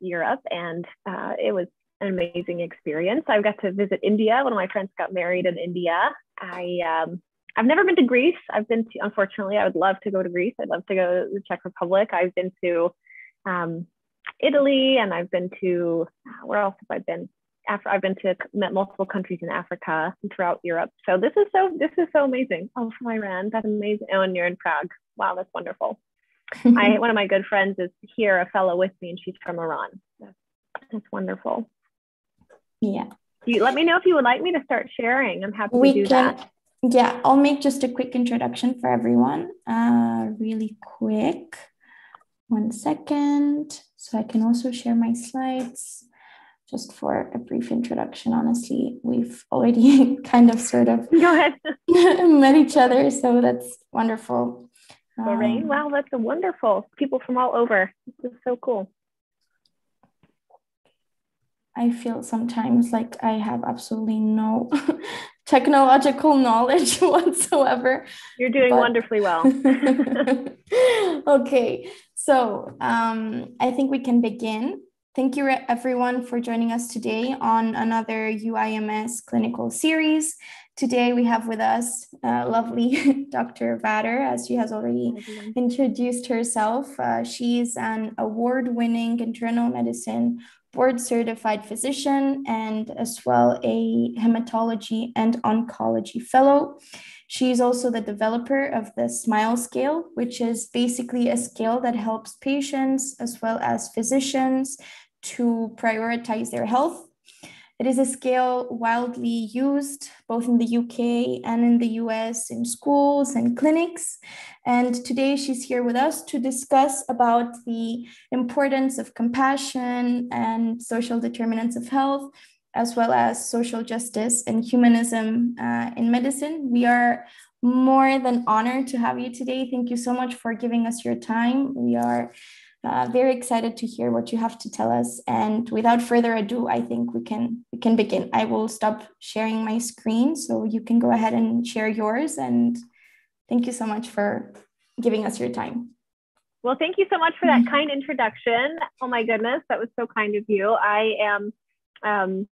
Europe, and uh, it was an amazing experience. I got to visit India. One of my friends got married in India. I um, I've never been to Greece. I've been to, unfortunately, I would love to go to Greece. I'd love to go to the Czech Republic. I've been to um, Italy, and I've been to where else have I been? After I've been to met multiple countries in Africa and throughout Europe. So this is so this is so amazing. Oh, from Iran, that's amazing. Oh, and you're in Prague. Wow, that's wonderful. I one of my good friends is here, a fellow with me, and she's from Iran. That's, that's wonderful. Yeah. You, let me know if you would like me to start sharing. I'm happy we to do can, that. Yeah, I'll make just a quick introduction for everyone. Uh, really quick. One second. So I can also share my slides just for a brief introduction. Honestly, we've already kind of sort of Go ahead. met each other. So that's wonderful. Lorraine, um, wow, that's a wonderful. People from all over. This is so cool. I feel sometimes like I have absolutely no technological knowledge whatsoever. You're doing but... wonderfully well. okay, so um, I think we can begin. Thank you, everyone, for joining us today on another UIMS clinical series. Today, we have with us uh, lovely Dr. Vater, as she has already introduced herself. Uh, she's an award winning internal medicine board certified physician and as well a hematology and oncology fellow. She's also the developer of the SMILE scale, which is basically a scale that helps patients as well as physicians to prioritize their health it is a scale widely used both in the UK and in the US in schools and clinics. And today she's here with us to discuss about the importance of compassion and social determinants of health, as well as social justice and humanism uh, in medicine. We are more than honored to have you today. Thank you so much for giving us your time. We are uh, very excited to hear what you have to tell us. And without further ado, I think we can we can begin. I will stop sharing my screen so you can go ahead and share yours. And thank you so much for giving us your time. Well, thank you so much for that mm-hmm. kind introduction. Oh my goodness, that was so kind of you. I am um,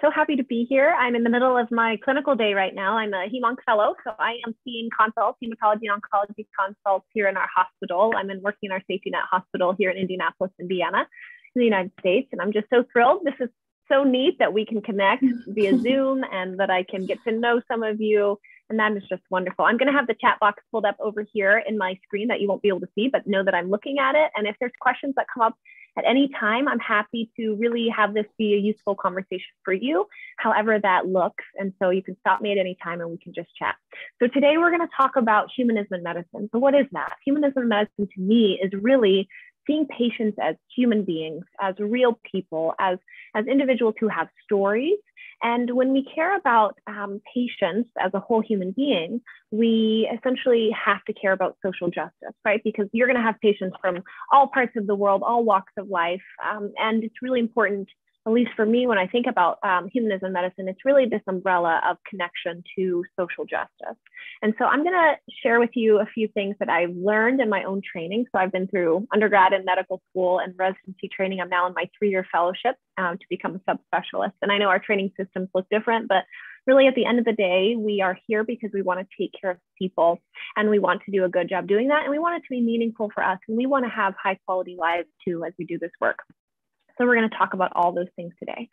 so happy to be here. I'm in the middle of my clinical day right now. I'm a HemOnc fellow, so I am seeing consults, hematology and oncology consults here in our hospital. I'm in working in our safety net hospital here in Indianapolis, Indiana, in the United States, and I'm just so thrilled. This is so neat that we can connect via Zoom and that I can get to know some of you. And that is just wonderful. I'm going to have the chat box pulled up over here in my screen that you won't be able to see, but know that I'm looking at it. And if there's questions that come up at any time, I'm happy to really have this be a useful conversation for you, however that looks. And so you can stop me at any time and we can just chat. So today we're going to talk about humanism in medicine. So what is that? Humanism in medicine to me is really seeing patients as human beings, as real people, as, as individuals who have stories and when we care about um, patients as a whole human being, we essentially have to care about social justice, right? Because you're going to have patients from all parts of the world, all walks of life. Um, and it's really important at least for me, when I think about um, humanism medicine, it's really this umbrella of connection to social justice. And so I'm going to share with you a few things that I've learned in my own training. So I've been through undergrad and medical school and residency training. I'm now in my three year fellowship um, to become a subspecialist. And I know our training systems look different, but really at the end of the day, we are here because we want to take care of people and we want to do a good job doing that. And we want it to be meaningful for us and we want to have high quality lives too as we do this work. So we're going to talk about all those things today.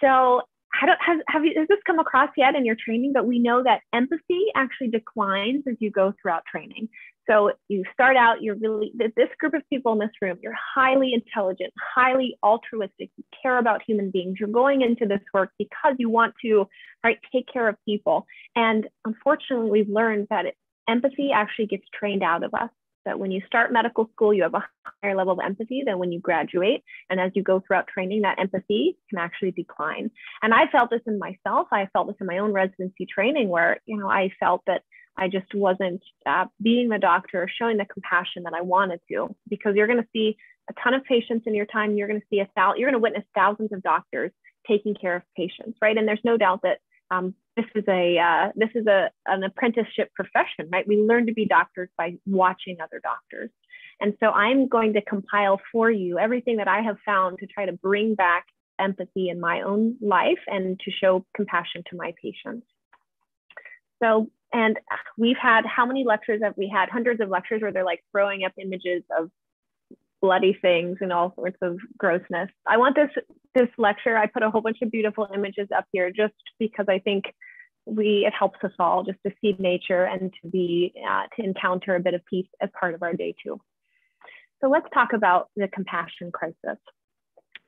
So don't, has, have you, has this come across yet in your training? But we know that empathy actually declines as you go throughout training. So you start out, you're really, this group of people in this room, you're highly intelligent, highly altruistic, you care about human beings. You're going into this work because you want to, right, take care of people. And unfortunately, we've learned that it, empathy actually gets trained out of us that when you start medical school, you have a higher level of empathy than when you graduate. And as you go throughout training, that empathy can actually decline. And I felt this in myself. I felt this in my own residency training where, you know, I felt that I just wasn't uh, being the doctor, showing the compassion that I wanted to, because you're going to see a ton of patients in your time. You're going to see a thou- you're going to witness thousands of doctors taking care of patients, right? And there's no doubt that um, this is a uh, this is a an apprenticeship profession, right? We learn to be doctors by watching other doctors, And so I'm going to compile for you everything that I have found to try to bring back empathy in my own life and to show compassion to my patients. So, and we've had how many lectures have we had? Hundreds of lectures where they're like throwing up images of bloody things and all sorts of grossness. I want this this lecture. I put a whole bunch of beautiful images up here just because I think we it helps us all just to see nature and to be uh, to encounter a bit of peace as part of our day too. So let's talk about the compassion crisis.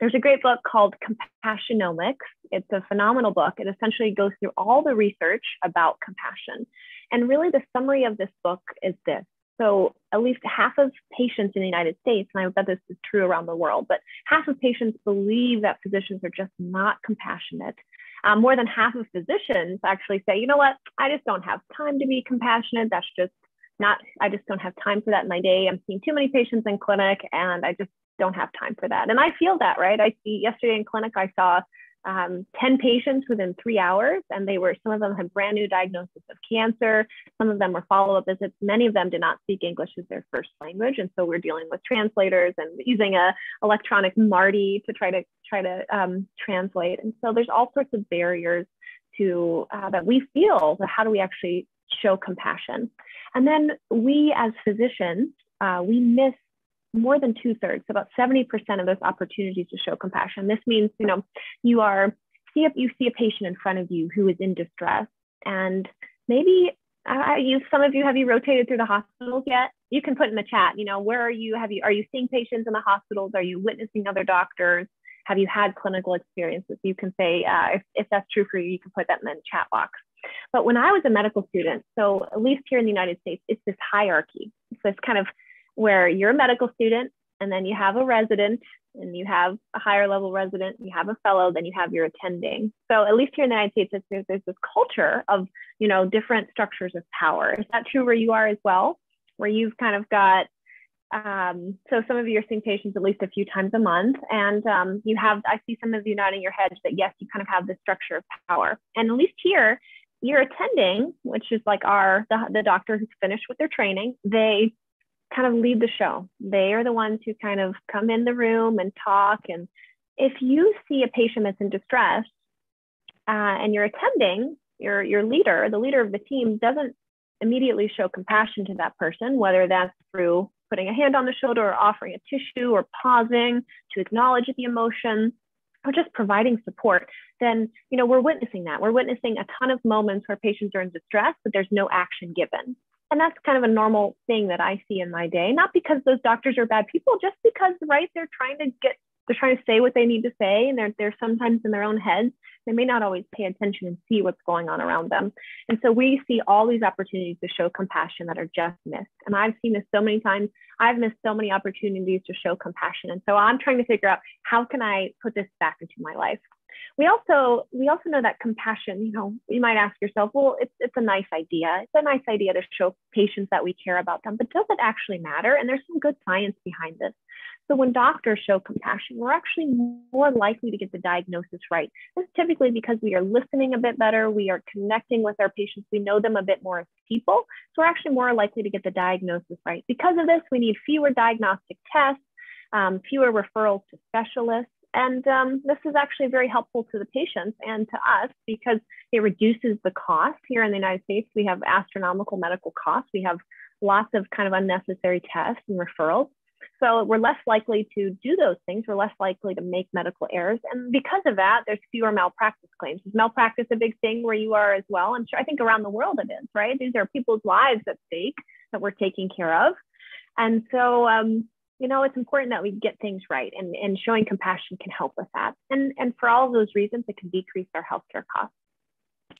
There's a great book called Compassionomics. It's a phenomenal book. It essentially goes through all the research about compassion. And really, the summary of this book is this. So, at least half of patients in the United States, and I bet this is true around the world, but half of patients believe that physicians are just not compassionate. Um, more than half of physicians actually say, you know what, I just don't have time to be compassionate. That's just not, I just don't have time for that in my day. I'm seeing too many patients in clinic and I just don't have time for that. And I feel that, right? I see yesterday in clinic, I saw um, 10 patients within three hours, and they were, some of them had brand new diagnosis of cancer. Some of them were follow up visits. Many of them did not speak English as their first language. And so we're dealing with translators and using a electronic MARTTI to try to try to um, translate. And so there's all sorts of barriers to uh, that we feel. So How do we actually show compassion? And then we as physicians, uh, we miss more than two thirds, about 70% of those opportunities to show compassion. This means, you know, you are, see if you see a patient in front of you who is in distress and maybe you, some of you, have you rotated through the hospitals yet? You can put in the chat, you know, where are you? Have you, are you seeing patients in the hospitals? Are you witnessing other doctors? Have you had clinical experiences? You can say, uh, if, if that's true for you, you can put that in the chat box. But when I was a medical student, so at least here in the United States, it's this hierarchy. So it's this kind of where you're a medical student and then you have a resident and you have a higher level resident, you have a fellow, then you have your attending. So at least here in the United States, there's, there's this culture of, you know, different structures of power. Is that true where you are as well? Where you've kind of got, um, so some of you are seeing patients at least a few times a month. And um, you have, I see some of you nodding your heads that yes, you kind of have this structure of power. And at least here, you're attending, which is like our, the, the doctor who's finished with their training, they kind of lead the show. They are the ones who kind of come in the room and talk. And if you see a patient that's in distress uh, and you're attending, your, your leader, the leader of the team, doesn't immediately show compassion to that person, whether that's through putting a hand on the shoulder or offering a tissue or pausing to acknowledge the emotion or just providing support, then you know we're witnessing that. We're witnessing a ton of moments where patients are in distress, but there's no action given. And that's kind of a normal thing that I see in my day, not because those doctors are bad people, just because, right, they're trying to get, they're trying to say what they need to say, and they're, they're sometimes in their own heads. They may not always pay attention and see what's going on around them. And so we see all these opportunities to show compassion that are just missed. And I've seen this so many times. I've missed so many opportunities to show compassion. And so I'm trying to figure out how can I put this back into my life? We also we also know that compassion you know you might ask yourself well it's, it's a nice idea. It's a nice idea to show patients that we care about them but does it actually matter? And there's some good science behind this. So when doctors show compassion we're actually more likely to get the diagnosis right. This is typically because we are listening a bit better. We are connecting with our patients. We know them a bit more as people. So we're actually more likely to get the diagnosis right. Because of this we need fewer diagnostic tests um, fewer referrals to specialists and um, this is actually very helpful to the patients and to us because it reduces the cost. Here in the United States, we have astronomical medical costs. We have lots of kind of unnecessary tests and referrals. So we're less likely to do those things. We're less likely to make medical errors. And because of that, there's fewer malpractice claims. Is malpractice a big thing where you are as well? I'm sure I think around the world it is, right? These are people's lives at stake that we're taking care of. And so um, you know, it's important that we get things right and, and showing compassion can help with that. And, and for all of those reasons, it can decrease our healthcare costs.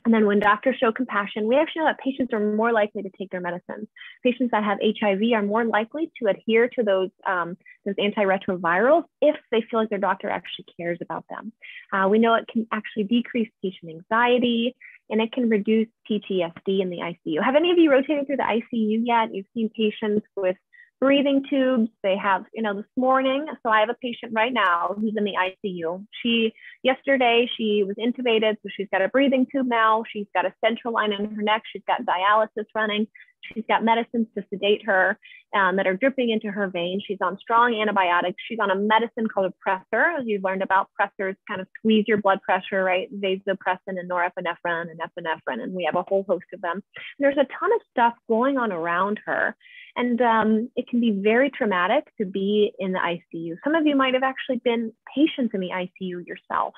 And then when doctors show compassion, we actually know that patients are more likely to take their medicines. Patients that have HIV are more likely to adhere to those, um, those antiretrovirals if they feel like their doctor actually cares about them. Uh, we know it can actually decrease patient anxiety and it can reduce PTSD in the ICU. Have any of you rotated through the ICU yet? You've seen patients with breathing tubes. They have, you know, this morning. So I have a patient right now who's in the ICU. She, yesterday, she was intubated. So she's got a breathing tube now. She's got a central line in her neck. She's got dialysis running. She's got medicines to sedate her um, that are dripping into her veins. She's on strong antibiotics. She's on a medicine called a pressor. As you've learned about pressors, kind of squeeze your blood pressure, right? Vasopressin and norepinephrine and epinephrine, and we have a whole host of them. And there's a ton of stuff going on around her. And um, it can be very traumatic to be in the ICU. Some of you might have actually been patients in the ICU yourself.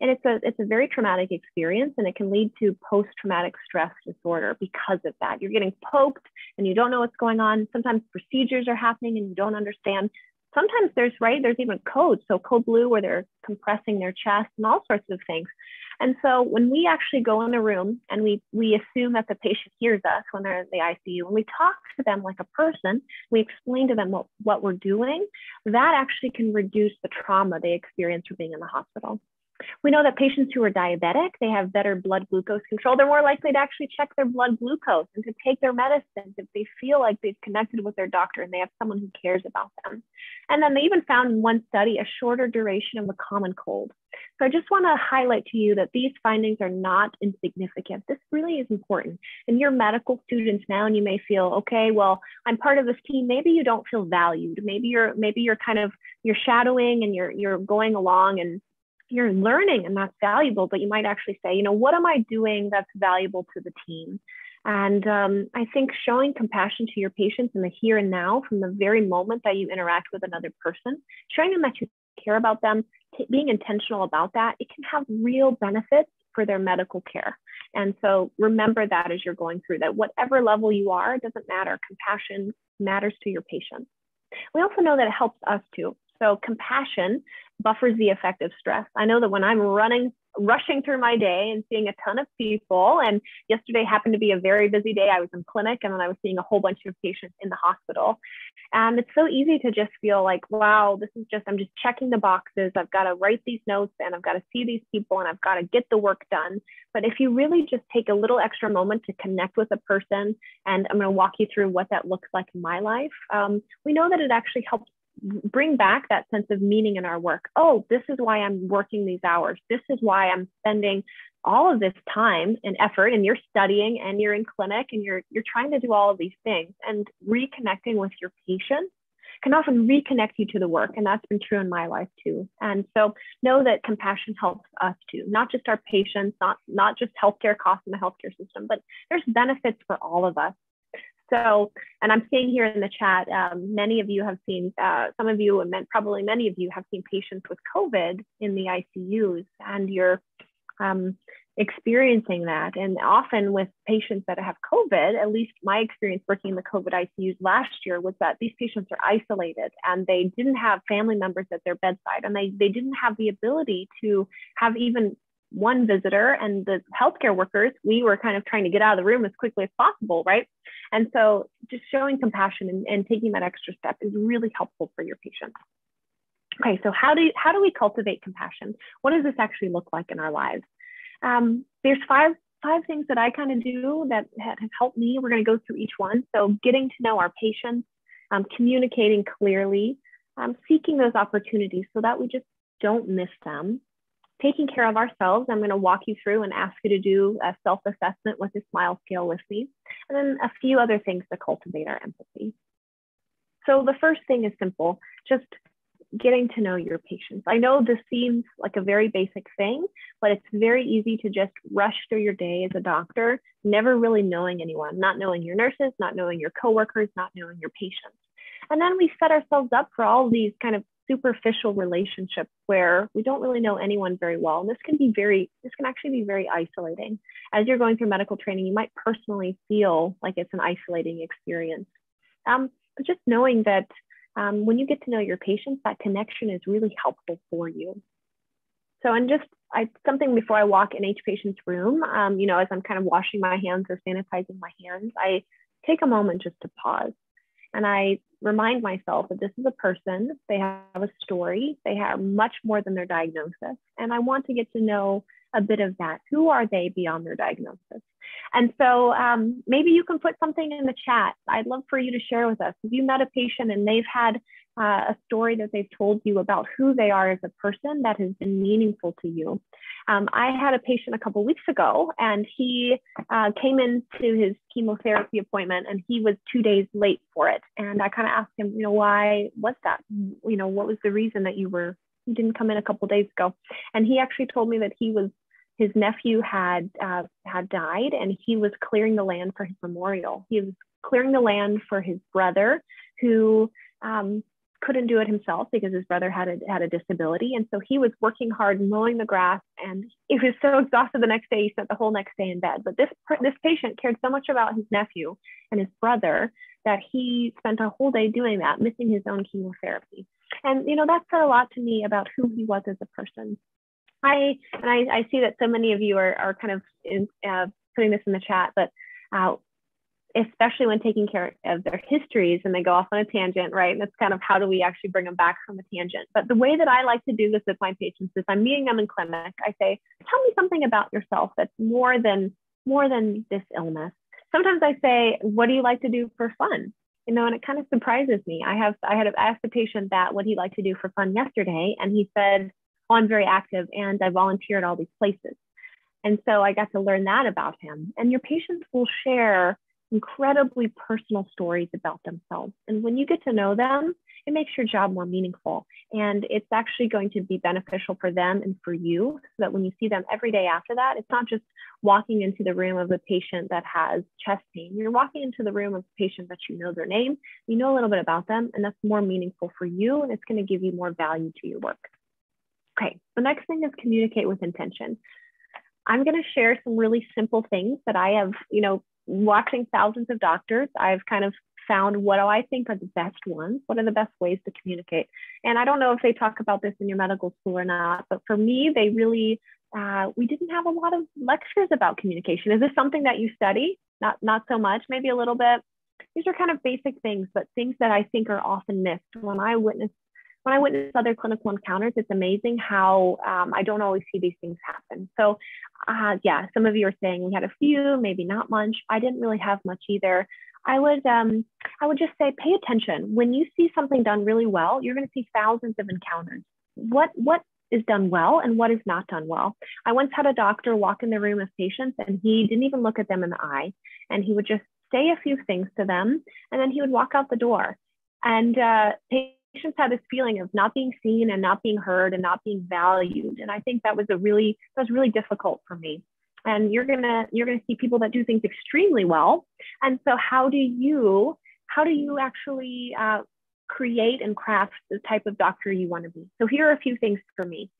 And it's a, it's a very traumatic experience and it can lead to post-traumatic stress disorder because of that. You're getting poked and you don't know what's going on. Sometimes procedures are happening and you don't understand. Sometimes there's, right, there's even code. So code blue where they're compressing their chest and all sorts of things. And so when we actually go in a room and we, we assume that the patient hears us when they're in the ICU, when we talk to them like a person, we explain to them what, what we're doing, that actually can reduce the trauma they experience from being in the hospital. We know that patients who are diabetic, they have better blood glucose control. They're more likely to actually check their blood glucose and to take their medicines if they feel like they've connected with their doctor and they have someone who cares about them. And then they even found in one study a shorter duration of a common cold. So I just want to highlight to you that these findings are not insignificant. This really is important. And you're medical students now, and you may feel, okay, well, I'm part of this team. Maybe you don't feel valued. Maybe you're maybe you're kind of you're shadowing and you're you're going along and you're learning and that's valuable, but you might actually say, you know, what am I doing that's valuable to the team? And um, I think showing compassion to your patients in the here and now, from the very moment that you interact with another person, showing them that you care about them, being intentional about that, it can have real benefits for their medical care. And so remember that as you're going through that, whatever level you are, doesn't matter. Compassion matters to your patients. We also know that it helps us too. So compassion buffers the effect of stress. I know that when I'm running, rushing through my day and seeing a ton of people, and yesterday happened to be a very busy day. I was in clinic and then I was seeing a whole bunch of patients in the hospital. And it's so easy to just feel like, wow, this is just, I'm just checking the boxes. I've got to write these notes and I've got to see these people and I've got to get the work done. But if you really just take a little extra moment to connect with a person, and I'm going to walk you through what that looks like in my life, um, we know that it actually helps bring back that sense of meaning in our work. Oh, this is why I'm working these hours. This is why I'm spending all of this time and effort and you're studying and you're in clinic and you're you're trying to do all of these things and reconnecting with your patients can often reconnect you to the work and that's been true in my life too and so know that compassion helps us too not just our patients not not just healthcare costs in the healthcare system but there's benefits for all of us so, and I'm seeing here in the chat, um, many of you have seen, uh, some of you, and probably many of you have seen patients with COVID in the ICUs, and you're um, experiencing that. And often with patients that have COVID, at least my experience working in the COVID ICUs last year was that these patients are isolated and they didn't have family members at their bedside, and they, they didn't have the ability to have even one visitor and the healthcare workers, we were kind of trying to get out of the room as quickly as possible, right? And so just showing compassion and, and taking that extra step is really helpful for your patients. Okay, so how do, you, how do we cultivate compassion? What does this actually look like in our lives? Um, there's five, five things that I kind of do that have helped me. We're going to go through each one. So getting to know our patients, um, communicating clearly, um, seeking those opportunities so that we just don't miss them taking care of ourselves, I'm going to walk you through and ask you to do a self assessment with the smile scale with me, and then a few other things to cultivate our empathy. So, the first thing is simple just getting to know your patients. I know this seems like a very basic thing, but it's very easy to just rush through your day as a doctor, never really knowing anyone, not knowing your nurses, not knowing your coworkers, not knowing your patients. And then we set ourselves up for all these kind of superficial relationships where we don't really know anyone very well. And this can be very, this can actually be very isolating. As you're going through medical training, you might personally feel like it's an isolating experience. Um, but just knowing that um, when you get to know your patients, that connection is really helpful for you. So, and just I, something before I walk in each patient's room, um, you know, as I'm kind of washing my hands or sanitizing my hands, I take a moment just to pause and I remind myself that this is a person, they have a story, they have much more than their diagnosis. And I want to get to know a bit of that. Who are they beyond their diagnosis? And so um, maybe you can put something in the chat. I'd love for you to share with us. If you met a patient and they've had uh, a story that they've told you about who they are as a person that has been meaningful to you. Um, I had a patient a couple weeks ago, and he uh, came into his chemotherapy appointment, and he was two days late for it. And I kind of asked him, you know, why was that? You know, what was the reason that you were you didn't come in a couple days ago? And he actually told me that he was his nephew had uh, had died, and he was clearing the land for his memorial. He was clearing the land for his brother, who um, couldn't do it himself because his brother had a, had a disability. And so he was working hard mowing the grass and he was so exhausted the next day, he spent the whole next day in bed. But this, this patient cared so much about his nephew and his brother that he spent a whole day doing that, missing his own chemotherapy. And, you know, that said a lot to me about who he was as a person. I, and I, I see that so many of you are, are kind of in, uh, putting this in the chat, but uh, especially when taking care of their histories and they go off on a tangent, right? And it's kind of how do we actually bring them back from a tangent. But the way that I like to do this with my patients is I'm meeting them in clinic. I say, tell me something about yourself that's more than more than this illness. Sometimes I say, what do you like to do for fun? You know, and it kind of surprises me. I have I had asked a patient that what he liked to do for fun yesterday, and he said, "Oh, I'm very active and I volunteer at all these places." And so I got to learn that about him. And your patients will share incredibly personal stories about themselves. And when you get to know them, it makes your job more meaningful. And it's actually going to be beneficial for them and for you so that when you see them every day after that, it's not just walking into the room of a patient that has chest pain. You're walking into the room of a patient that you know their name, you know a little bit about them, and that's more meaningful for you and it's going to give you more value to your work. Okay, the next thing is communicate with intention. I'm going to share some really simple things that I have, you know, watching thousands of doctors, I've kind of found what do I think are the best ones? What are the best ways to communicate? And I don't know if they talk about this in your medical school or not, but for me, they really, uh, we didn't have a lot of lectures about communication. Is this something that you study? Not, not so much, maybe a little bit. These are kind of basic things, but things that I think are often missed. When I witness when I witness other clinical encounters, it's amazing how um, I don't always see these things happen. So, uh, yeah, some of you are saying we had a few, maybe not much. I didn't really have much either. I would, um, I would just say, pay attention. When you see something done really well, you're going to see thousands of encounters. What, what is done well and what is not done well. I once had a doctor walk in the room of patients and he didn't even look at them in the eye, and he would just say a few things to them, and then he would walk out the door. And uh, patients had this feeling of not being seen and not being heard and not being valued. And I think that was a really that was really difficult for me. And you're gonna you're gonna see people that do things extremely well. And so how do you how do you actually uh, create and craft the type of doctor you want to be? So here are a few things for me.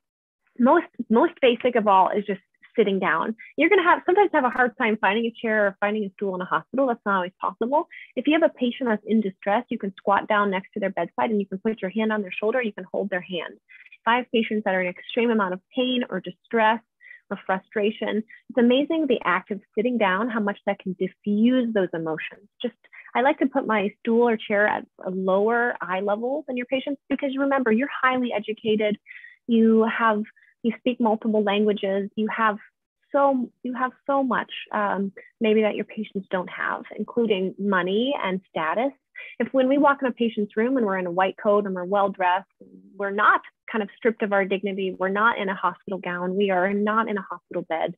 Most most basic of all is just sitting down. You're going to have sometimes have a hard time finding a chair or finding a stool in a hospital. That's not always possible. If you have a patient that's in distress, you can squat down next to their bedside and you can put your hand on their shoulder. You can hold their hand. If I have patients that are in extreme amount of pain or distress or frustration, it's amazing the act of sitting down, how much that can diffuse those emotions. Just I like to put my stool or chair at a lower eye level than your patients because remember, you're highly educated. You have you speak multiple languages, you have so you have so much um, maybe that your patients don't have, including money and status. If when we walk in a patient's room and we're in a white coat and we're well dressed, we're not kind of stripped of our dignity. We're not in a hospital gown. We are not in a hospital bed,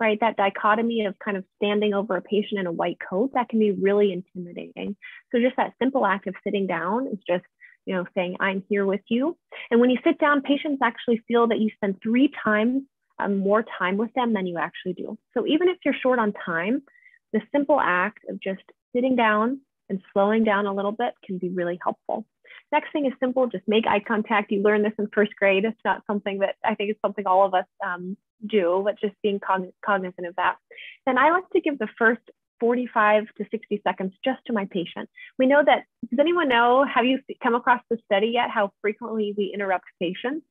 right? That dichotomy of kind of standing over a patient in a white coat that can be really intimidating. So just that simple act of sitting down is just you know, saying, I'm here with you. And when you sit down, patients actually feel that you spend three times um, more time with them than you actually do. So even if you're short on time, the simple act of just sitting down and slowing down a little bit can be really helpful. Next thing is simple, just make eye contact. You learn this in first grade. It's not something that I think is something all of us um, do, but just being cognizant of that. Then I like to give the first 45 to 60 seconds just to my patient. We know that, does anyone know, have you come across the study yet, how frequently we interrupt patients?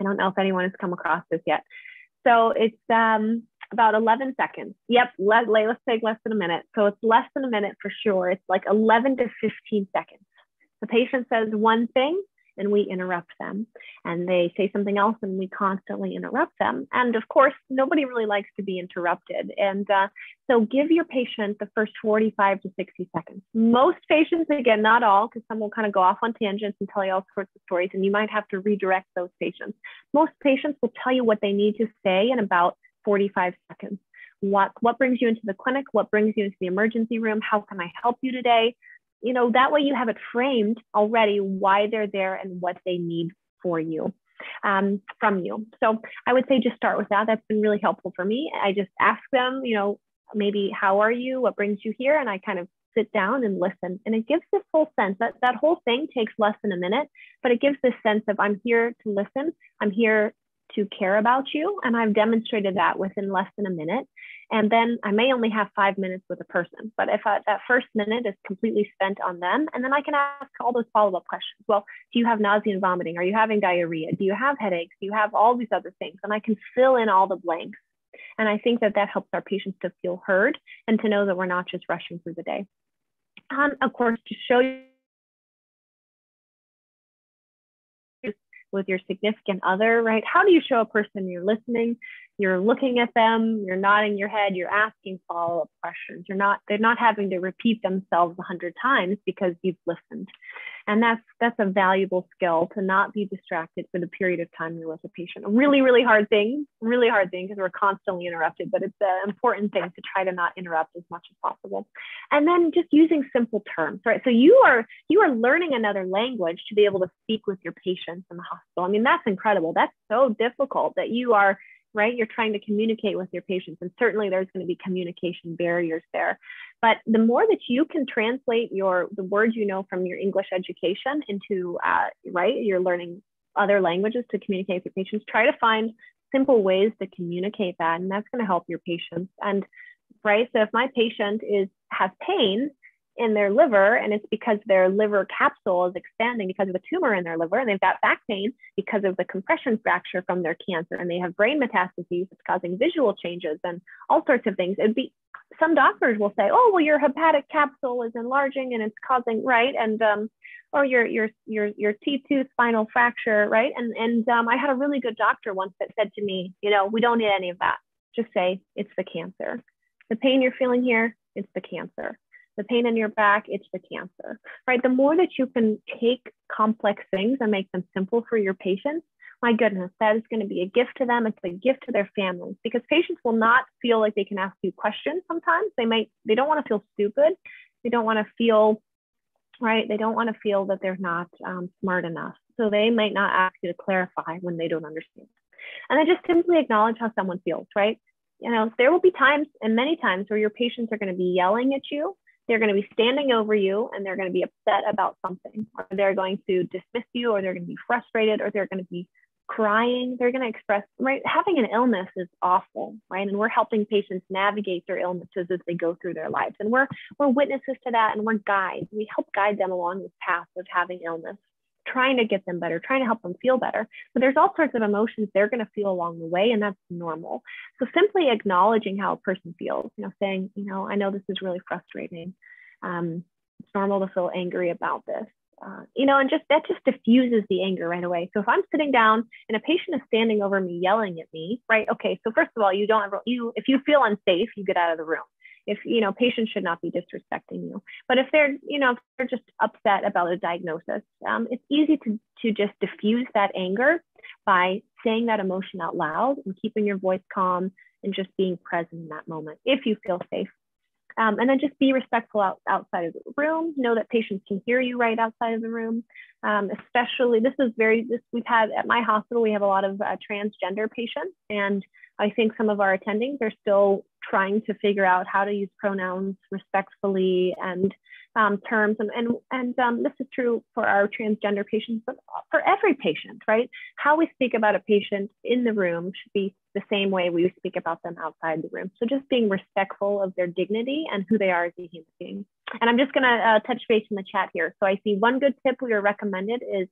I don't know if anyone has come across this yet. So it's um, about 11 seconds. Yep, let, let's take less than a minute. So it's less than a minute for sure. It's like 11 to 15 seconds. The patient says one thing and we interrupt them. And they say something else and we constantly interrupt them. And of course, nobody really likes to be interrupted. And uh, so give your patient the first 45 to 60 seconds. Most patients, again, not all, because some will kind of go off on tangents and tell you all sorts of stories, and you might have to redirect those patients. Most patients will tell you what they need to say in about 45 seconds. What, what brings you into the clinic? What brings you into the emergency room? How can I help you today? You know, that way you have it framed already why they're there and what they need for you um, from you. So I would say just start with that. That's been really helpful for me. I just ask them, you know, maybe how are you? What brings you here? And I kind of sit down and listen. And it gives this whole sense that that whole thing takes less than a minute, but it gives this sense of I'm here to listen. I'm here to care about you. And I've demonstrated that within less than a minute. And then I may only have five minutes with a person, but if I, that first minute is completely spent on them, and then I can ask all those follow up questions. Well, do you have nausea and vomiting? Are you having diarrhea? Do you have headaches? Do you have all these other things? And I can fill in all the blanks. And I think that that helps our patients to feel heard and to know that we're not just rushing through the day. Um, of course, to show you with your significant other, right? How do you show a person you're listening? You're looking at them, you're nodding your head, you're asking follow-up questions. You're not, they're not having to repeat themselves a hundred times because you've listened. And that's that's a valuable skill to not be distracted for the period of time you're with a patient. A really, really hard thing, really hard thing because we're constantly interrupted, but it's an important thing to try to not interrupt as much as possible. And then just using simple terms, right? So you are you are learning another language to be able to speak with your patients in the hospital. I mean, that's incredible. That's so difficult that you are right? You're trying to communicate with your patients, and certainly there's going to be communication barriers there. But the more that you can translate your the words you know from your English education into uh, right, you're learning other languages to communicate with your patients. Try to find simple ways to communicate that, and that's going to help your patients. And right, so if my patient is has pain, in their liver and it's because their liver capsule is expanding because of a tumor in their liver and they've got back pain because of the compression fracture from their cancer and they have brain metastases that's causing visual changes and all sorts of things. It'd be some doctors will say oh well your hepatic capsule is enlarging and it's causing right? And um, or your your your your T2 spinal fracture right? And and um, I had a really good doctor once that said to me you know we don't need any of that. Just say it's the cancer. The pain you're feeling here it's the cancer the pain in your back, it's the cancer, right? The more that you can take complex things and make them simple for your patients, my goodness, that is going to be a gift to them. It's a gift to their families because patients will not feel like they can ask you questions sometimes. They might, they don't want to feel stupid. They don't want to feel, right? They don't want to feel that they're not um, smart enough. So they might not ask you to clarify when they don't understand. And then just simply acknowledge how someone feels, right? You know, there will be times and many times where your patients are going to be yelling at you they're going to be standing over you and they're going to be upset about something, or they're going to dismiss you, or they're going to be frustrated, or they're going to be crying. They're going to express, right? Having an illness is awful, right? And we're helping patients navigate their illnesses as they go through their lives. And we're, we're witnesses to that and we're guides. We help guide them along this path of having illness trying to get them better, trying to help them feel better. But there's all sorts of emotions they're going to feel along the way, and that's normal. So simply acknowledging how a person feels, you know, saying, you know, I know this is really frustrating. Um, it's normal to feel angry about this. Uh, you know, and just that just diffuses the anger right away. So if I'm sitting down and a patient is standing over me yelling at me, right? Okay, so first of all, you don't ever you if you feel unsafe, you get out of the room if you know patients should not be disrespecting you. But if they're you know if they're just upset about a diagnosis um, it's easy to to just diffuse that anger by saying that emotion out loud and keeping your voice calm and just being present in that moment if you feel safe um, and then just be respectful out, outside of the room. Know that patients can hear you right outside of the room. Um, especially this is very this we've had at my hospital we have a lot of uh, transgender patients. And I think some of our attendings are still trying to figure out how to use pronouns respectfully and um, terms. And, and, and um, this is true for our transgender patients, but for every patient, right? How we speak about a patient in the room should be the same way we speak about them outside the room. So just being respectful of their dignity and who they are as a human being. And I'm just going to uh, touch base in the chat here. So I see one good tip we are recommended is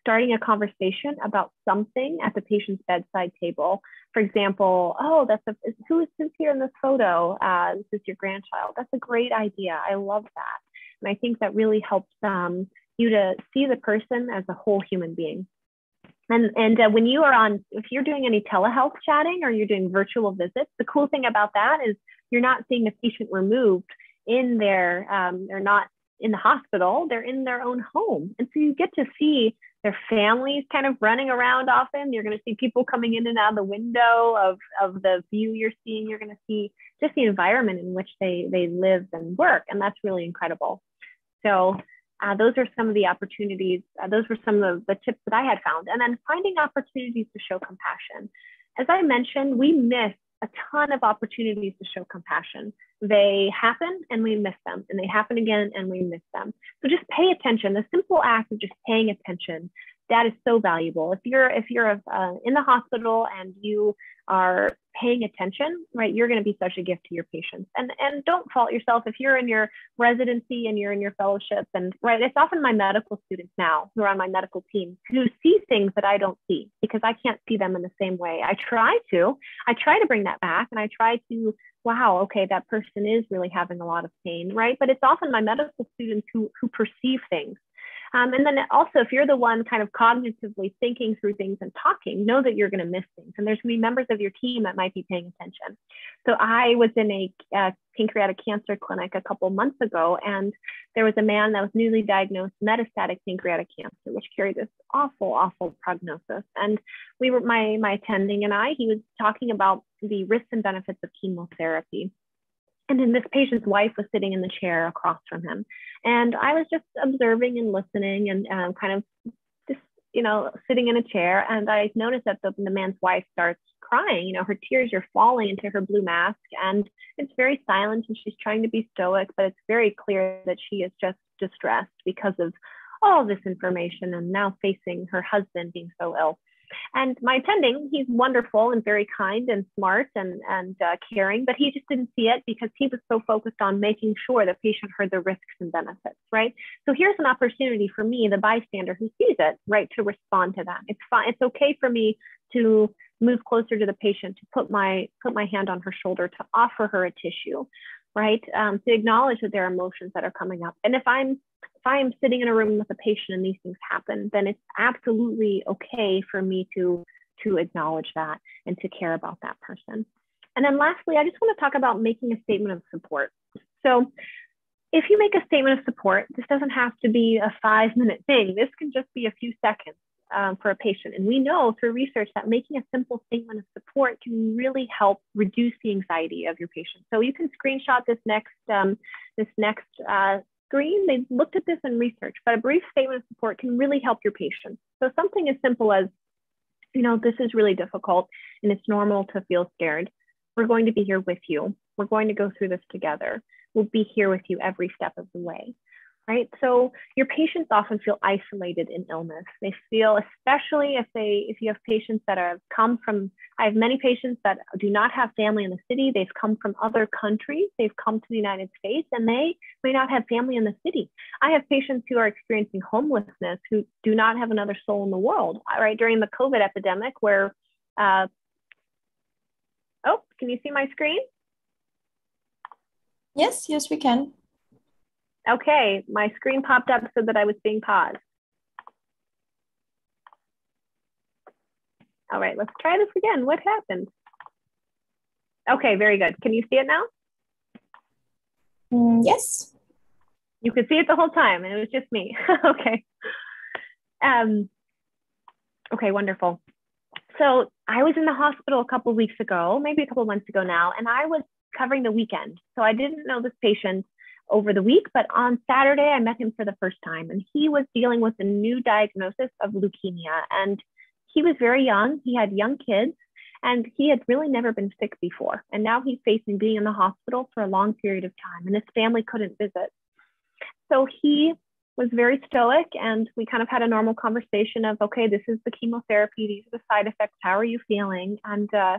starting a conversation about something at the patient's bedside table. For example, oh, that's a, who is this here in this photo? Uh, this is your grandchild. That's a great idea. I love that. And I think that really helps them, you to see the person as a whole human being. And, and uh, when you are on, if you're doing any telehealth chatting or you're doing virtual visits, the cool thing about that is you're not seeing the patient removed in their, um, they're not in the hospital, they're in their own home. And so you get to see their families kind of running around often. You're going to see people coming in and out of the window of, of the view you're seeing. You're going to see just the environment in which they, they live and work. And that's really incredible. So uh, those are some of the opportunities. Uh, those were some of the, tips that I had found. And then finding opportunities to show compassion. As I mentioned, we miss a ton of opportunities to show compassion. They happen and we miss them, and they happen again and we miss them. So just pay attention. The simple act of just paying attention that is so valuable. If you're if you're uh, in the hospital and you are paying attention, right, you're going to be such a gift to your patients. And and don't fault yourself if you're in your residency and you're in your fellowship. And right, it's often my medical students now who are on my medical team who see things that I don't see because I can't see them in the same way. I try to, I try to bring that back, and I try to wow, okay, that person is really having a lot of pain, right? But it's often my medical students who who perceive things um, and then also, if you're the one kind of cognitively thinking through things and talking, know that you're going to miss things. And there's going to be members of your team that might be paying attention. So I was in a pancreatic cancer clinic a couple months ago, and there was a man that was newly diagnosed metastatic pancreatic cancer, which carried this awful, awful prognosis. And we were, my, my attending and I, he was talking about the risks and benefits of chemotherapy. And then this patient's wife was sitting in the chair across from him. And I was just observing and listening and um, kind of just, you know, sitting in a chair. And I noticed that the, the man's wife starts crying. You know, her tears are falling into her blue mask. And it's very silent and she's trying to be stoic, but it's very clear that she is just distressed because of all this information and now facing her husband being so ill. And my attending, he's wonderful and very kind and smart and, and uh, caring, but he just didn't see it because he was so focused on making sure the patient heard the risks and benefits, right? So here's an opportunity for me, the bystander who sees it, right, to respond to that. It's fine. It's okay for me to move closer to the patient, to put my put my hand on her shoulder, to offer her a tissue, right? Um, to acknowledge that there are emotions that are coming up. And if I'm if I'm sitting in a room with a patient and these things happen, then it's absolutely okay for me to to acknowledge that and to care about that person. And then lastly, I just want to talk about making a statement of support. So if you make a statement of support, this doesn't have to be a five minute thing. This can just be a few seconds um, for a patient. And we know through research that making a simple statement of support can really help reduce the anxiety of your patient. So you can screenshot this next um, this next uh, screen. They've looked at this in research, but a brief statement of support can really help your patient. So something as simple as, you know, this is really difficult and it's normal to feel scared. We're going to be here with you. We're going to go through this together. We'll be here with you every step of the way right? So your patients often feel isolated in illness. They feel, especially if they, if you have patients that have come from, I have many patients that do not have family in the city. They've come from other countries. They've come to the United States and they may not have family in the city. I have patients who are experiencing homelessness who do not have another soul in the world, right? During the COVID epidemic where, uh, oh, can you see my screen? Yes, yes, we can. Okay, my screen popped up so that I was being paused. All right, let's try this again. What happened? Okay, very good. Can you see it now? Mm, yes. You could see it the whole time and it was just me. okay. Um, okay, wonderful. So I was in the hospital a couple weeks ago, maybe a couple months ago now, and I was covering the weekend. So I didn't know this patient over the week, but on Saturday, I met him for the first time, and he was dealing with a new diagnosis of leukemia. And he was very young, he had young kids, and he had really never been sick before. And now he's facing being in the hospital for a long period of time, and his family couldn't visit. So he was very stoic, and we kind of had a normal conversation of, okay, this is the chemotherapy, these are the side effects, how are you feeling? And uh,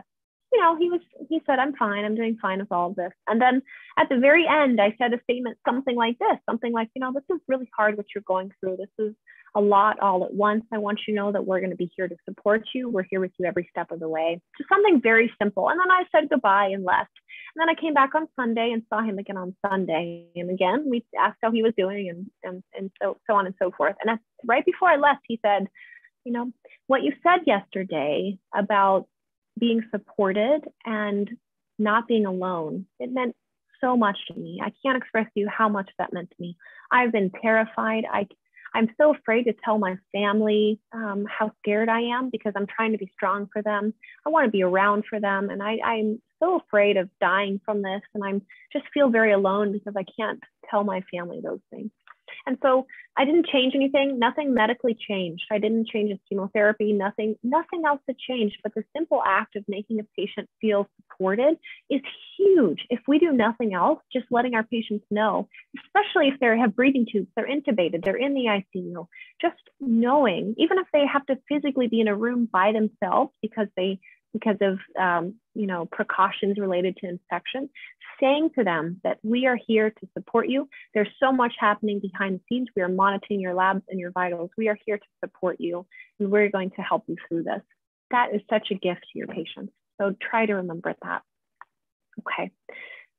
you know, he was, he said, I'm fine. I'm doing fine with all of this. And then at the very end, I said a statement, something like this, something like, you know, this is really hard what you're going through. This is a lot all at once. I want you to know that we're going to be here to support you. We're here with you every step of the way. Just something very simple. And then I said goodbye and left. And then I came back on Sunday and saw him again on Sunday. And again, we asked how he was doing and, and, and so, so on and so forth. And right before I left, he said, you know, what you said yesterday about being supported and not being alone, it meant so much to me. I can't express to you how much that meant to me. I've been terrified. I, I'm so afraid to tell my family um, how scared I am because I'm trying to be strong for them. I want to be around for them. And I, I'm so afraid of dying from this. And I'm just feel very alone because I can't tell my family those things. And so I didn't change anything. Nothing medically changed. I didn't change his chemotherapy. Nothing, nothing else had changed. But the simple act of making a patient feel supported is huge. If we do nothing else, just letting our patients know, especially if they have breathing tubes, they're intubated, they're in the ICU, just knowing, even if they have to physically be in a room by themselves because they because of um, you know precautions related to infection saying to them that we are here to support you. There's so much happening behind the scenes. We are monitoring your labs and your vitals. We are here to support you and we're going to help you through this. That is such a gift to your patients. So try to remember that. Okay.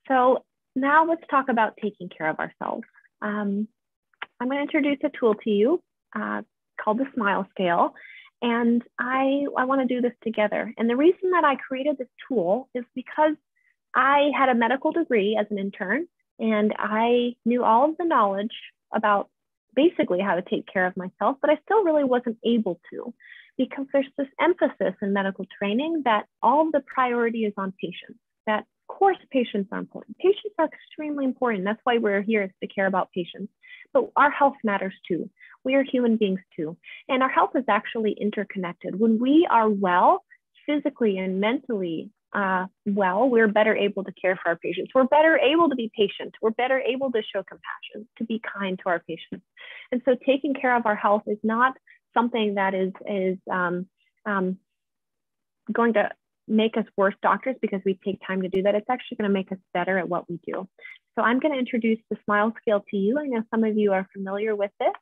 So now let's talk about taking care of ourselves. Um, i'm going to introduce a tool to you uh, called the smile scale and I, I want to do this together. And the reason that I created this tool is because I had a medical degree as an intern and I knew all of the knowledge about basically how to take care of myself, but I still really wasn't able to because there's this emphasis in medical training that all the priority is on patients, that of course patients are important. Patients are extremely important. That's why we're here is to care about patients, but our health matters too we are human beings too. And our health is actually interconnected. When we are well, physically and mentally uh, well, we're better able to care for our patients. We're better able to be patient. We're better able to show compassion, to be kind to our patients. And so taking care of our health is not something that is, is um, um, going to make us worse doctors because we take time to do that. It's actually going to make us better at what we do. So I'm going to introduce the SMILE scale to you. I know some of you are familiar with this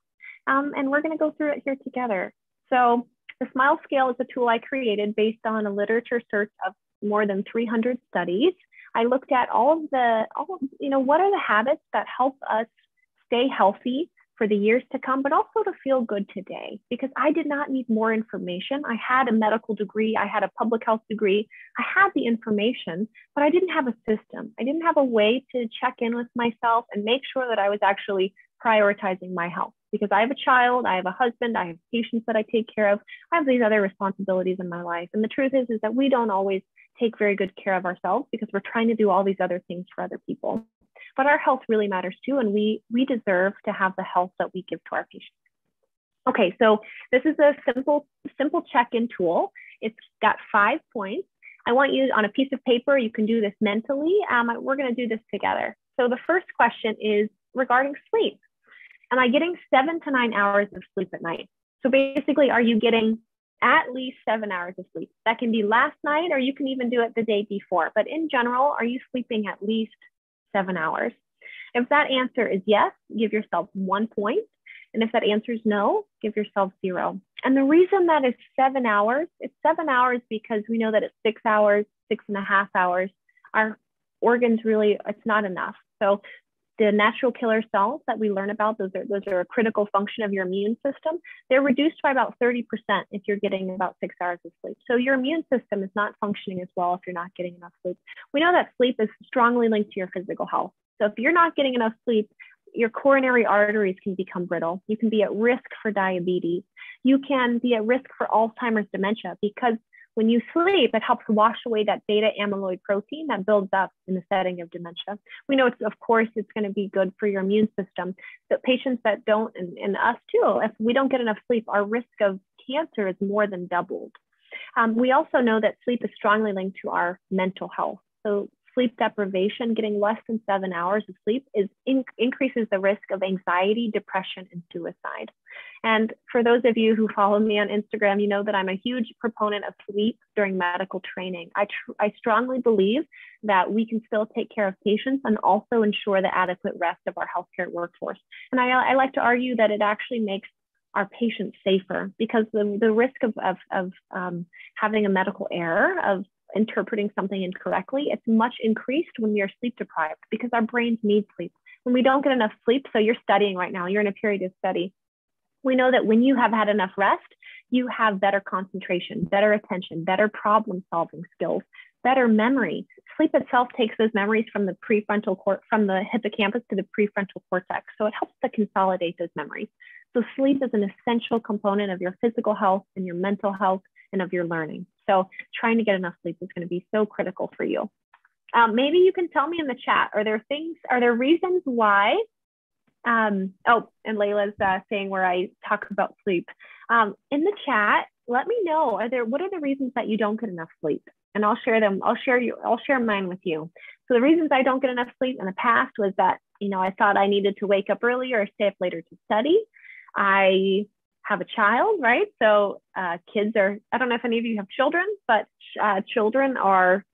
um, and we're going to go through it here together. So the SMILE scale is a tool I created based on a literature search of more than 300 studies. I looked at all of the, all, you know, what are the habits that help us stay healthy for the years to come, but also to feel good today because I did not need more information. I had a medical degree, I had a public health degree, I had the information, but I didn't have a system. I didn't have a way to check in with myself and make sure that I was actually prioritizing my health because I have a child, I have a husband, I have patients that I take care of, I have these other responsibilities in my life. And the truth is, is that we don't always take very good care of ourselves because we're trying to do all these other things for other people. But our health really matters too, and we we deserve to have the health that we give to our patients. Okay, so this is a simple simple check-in tool. It's got five points. I want you on a piece of paper. You can do this mentally. Um, we're going to do this together. So the first question is regarding sleep am I getting seven to nine hours of sleep at night? So basically, are you getting at least seven hours of sleep? That can be last night, or you can even do it the day before. But in general, are you sleeping at least seven hours? If that answer is yes, give yourself one point. And if that answer is no, give yourself zero. And the reason that is seven hours, it's seven hours because we know that it's six hours, six and a half hours, our organs really, it's not enough. So the natural killer cells that we learn about, those are, those are a critical function of your immune system. They're reduced by about 30% if you're getting about six hours of sleep. So your immune system is not functioning as well if you're not getting enough sleep. We know that sleep is strongly linked to your physical health. So if you're not getting enough sleep, your coronary arteries can become brittle. You can be at risk for diabetes. You can be at risk for Alzheimer's dementia because when you sleep, it helps wash away that beta amyloid protein that builds up in the setting of dementia. We know it's, of course, it's going to be good for your immune system. But patients that don't, and, and us too, if we don't get enough sleep, our risk of cancer is more than doubled. Um, we also know that sleep is strongly linked to our mental health. So sleep deprivation, getting less than seven hours of sleep, is in, increases the risk of anxiety, depression, and suicide. And for those of you who follow me on Instagram, you know that I'm a huge proponent of sleep during medical training. I, tr- I strongly believe that we can still take care of patients and also ensure the adequate rest of our healthcare workforce. And I, I like to argue that it actually makes our patients safer because the, the risk of, of, of um, having a medical error, of interpreting something incorrectly, it's much increased when we are sleep deprived because our brains need sleep. When we don't get enough sleep, so you're studying right now, you're in a period of study. We know that when you have had enough rest, you have better concentration, better attention, better problem solving skills, better memory. Sleep itself takes those memories from the prefrontal cort from the hippocampus to the prefrontal cortex. So it helps to consolidate those memories. So sleep is an essential component of your physical health and your mental health and of your learning. So trying to get enough sleep is going to be so critical for you. Um, maybe you can tell me in the chat, are there things, are there reasons why? Um, oh, and Layla's uh, saying where I talk about sleep. Um, in the chat, let me know, are there, what are the reasons that you don't get enough sleep? And I'll share them, I'll share you, I'll share mine with you. So the reasons I don't get enough sleep in the past was that, you know, I thought I needed to wake up earlier or stay up later to study. I have a child, right? So uh, kids are, I don't know if any of you have children, but uh, children are,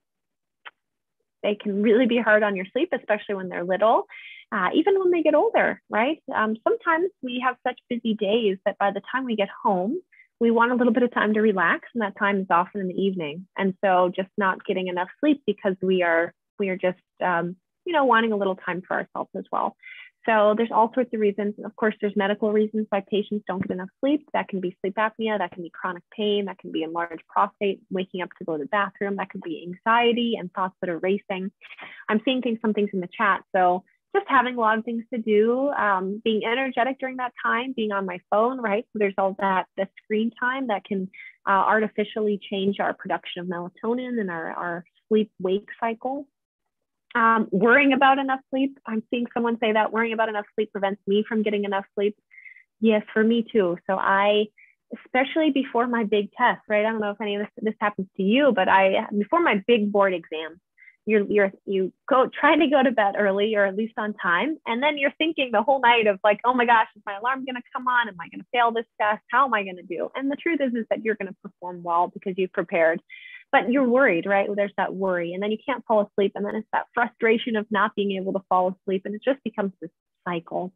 they can really be hard on your sleep, especially when they're little, uh, even when they get older, right? Um, sometimes we have such busy days that by the time we get home, we want a little bit of time to relax, and that time is often in the evening. And so just not getting enough sleep because we are, we are just, um, you know, wanting a little time for ourselves as well. So there's all sorts of reasons. Of course, there's medical reasons why patients don't get enough sleep. That can be sleep apnea, that can be chronic pain, that can be enlarged prostate, waking up to go to the bathroom, that could be anxiety and thoughts that are racing. I'm seeing things, some things in the chat. So just having a lot of things to do, um, being energetic during that time, being on my phone, right? So there's all that, the screen time that can uh, artificially change our production of melatonin and our, our sleep wake cycle. Um, worrying about enough sleep. I'm seeing someone say that worrying about enough sleep prevents me from getting enough sleep. Yes, for me too. So I, especially before my big test, right? I don't know if any of this, this happens to you, but I, before my big board exam, you're, you're, you go trying to go to bed early or at least on time. And then you're thinking the whole night of like, oh my gosh, is my alarm going to come on? Am I going to fail this test? How am I going to do? And the truth is, is that you're going to perform well because you've prepared but you're worried, right? There's that worry, and then you can't fall asleep, and then it's that frustration of not being able to fall asleep, and it just becomes this cycle.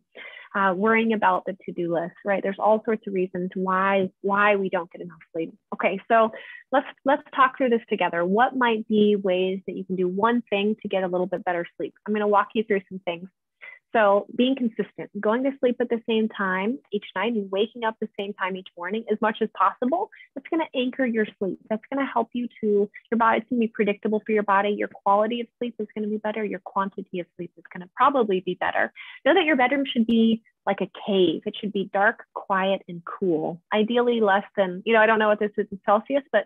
Uh, worrying about the to-do list, right? There's all sorts of reasons why why we don't get enough sleep. Okay, so let's let's talk through this together. What might be ways that you can do one thing to get a little bit better sleep? I'm going to walk you through some things. So being consistent, going to sleep at the same time each night and waking up the same time each morning as much as possible, that's going to anchor your sleep. That's going to help you to, your body, it's going to be predictable for your body. Your quality of sleep is going to be better. Your quantity of sleep is going to probably be better. Know that your bedroom should be like a cave. It should be dark, quiet, and cool. Ideally less than, you know, I don't know what this is in Celsius, but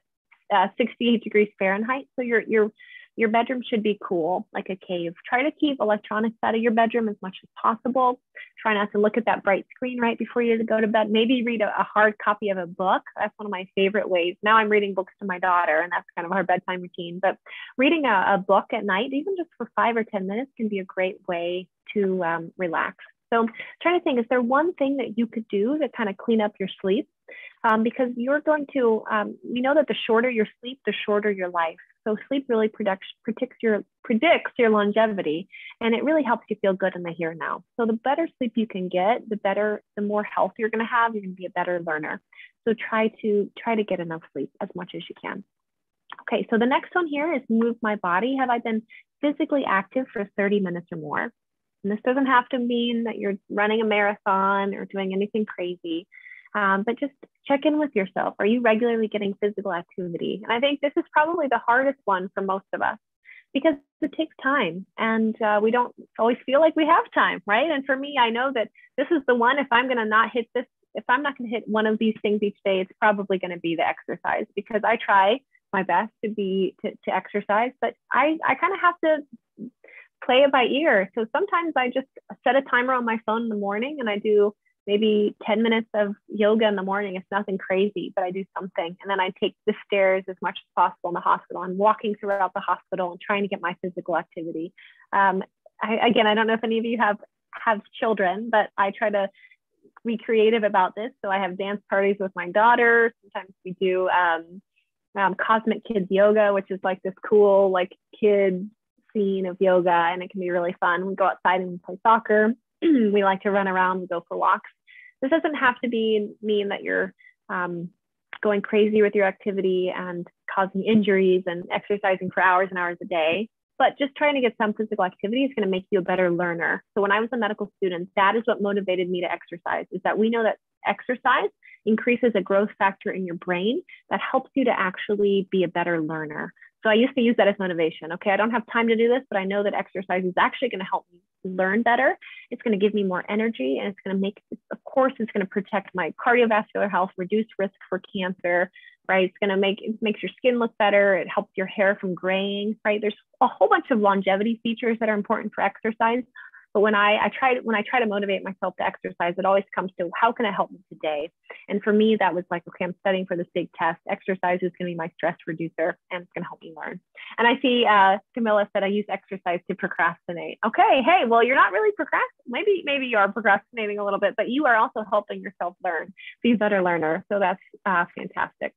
uh, 68 degrees Fahrenheit. So your, your, your bedroom should be cool, like a cave. Try to keep electronics out of your bedroom as much as possible. Try not to look at that bright screen right before you go to bed. Maybe read a, a hard copy of a book. That's one of my favorite ways. Now I'm reading books to my daughter, and that's kind of our bedtime routine. But reading a, a book at night, even just for five or 10 minutes, can be a great way to um, relax. So trying to think, is there one thing that you could do to kind of clean up your sleep? Um, because you're going to, um, we know that the shorter your sleep, the shorter your life. So sleep really predicts, predicts your predicts your longevity, and it really helps you feel good in the here and now. So the better sleep you can get, the better, the more health you're going to have. You're going to be a better learner. So try to try to get enough sleep as much as you can. Okay, so the next one here is move my body. Have I been physically active for 30 minutes or more? And this doesn't have to mean that you're running a marathon or doing anything crazy. Um, but just check in with yourself. Are you regularly getting physical activity? And I think this is probably the hardest one for most of us because it takes time and uh, we don't always feel like we have time, right? And for me, I know that this is the one, if I'm going to not hit this, if I'm not going to hit one of these things each day, it's probably going to be the exercise because I try my best to be to, to exercise, but I, I kind of have to play it by ear. So sometimes I just set a timer on my phone in the morning and I do maybe 10 minutes of yoga in the morning. It's nothing crazy, but I do something. And then I take the stairs as much as possible in the hospital. I'm walking throughout the hospital and trying to get my physical activity. Um, I, again, I don't know if any of you have have children, but I try to be creative about this. So I have dance parties with my daughter. Sometimes we do um, um, Cosmic Kids Yoga, which is like this cool like kid scene of yoga, and it can be really fun. We go outside and play soccer. we like to run around, we go for walks. This doesn't have to be mean that you're um, going crazy with your activity and causing injuries and exercising for hours and hours a day. But just trying to get some physical activity is going to make you a better learner. So when I was a medical student, that is what motivated me to exercise. Is that we know that exercise increases a growth factor in your brain that helps you to actually be a better learner. So I used to use that as motivation. Okay, I don't have time to do this, but I know that exercise is actually going to help me learn better. It's going to give me more energy and it's going to make, of course, it's going to protect my cardiovascular health, reduce risk for cancer, right? It's going to make, it makes your skin look better. It helps your hair from graying, right? There's a whole bunch of longevity features that are important for exercise. But when I, I try when I try to motivate myself to exercise, it always comes to how can it help me today? And for me, that was like, okay, I'm studying for this big test. Exercise is going to be my stress reducer and it's going to help me learn. And I see uh, Camilla said I use exercise to procrastinate. Okay, hey, well, you're not really procrastinating. Maybe maybe you are procrastinating a little bit, but you are also helping yourself learn, be a better learner. So that's uh, fantastic.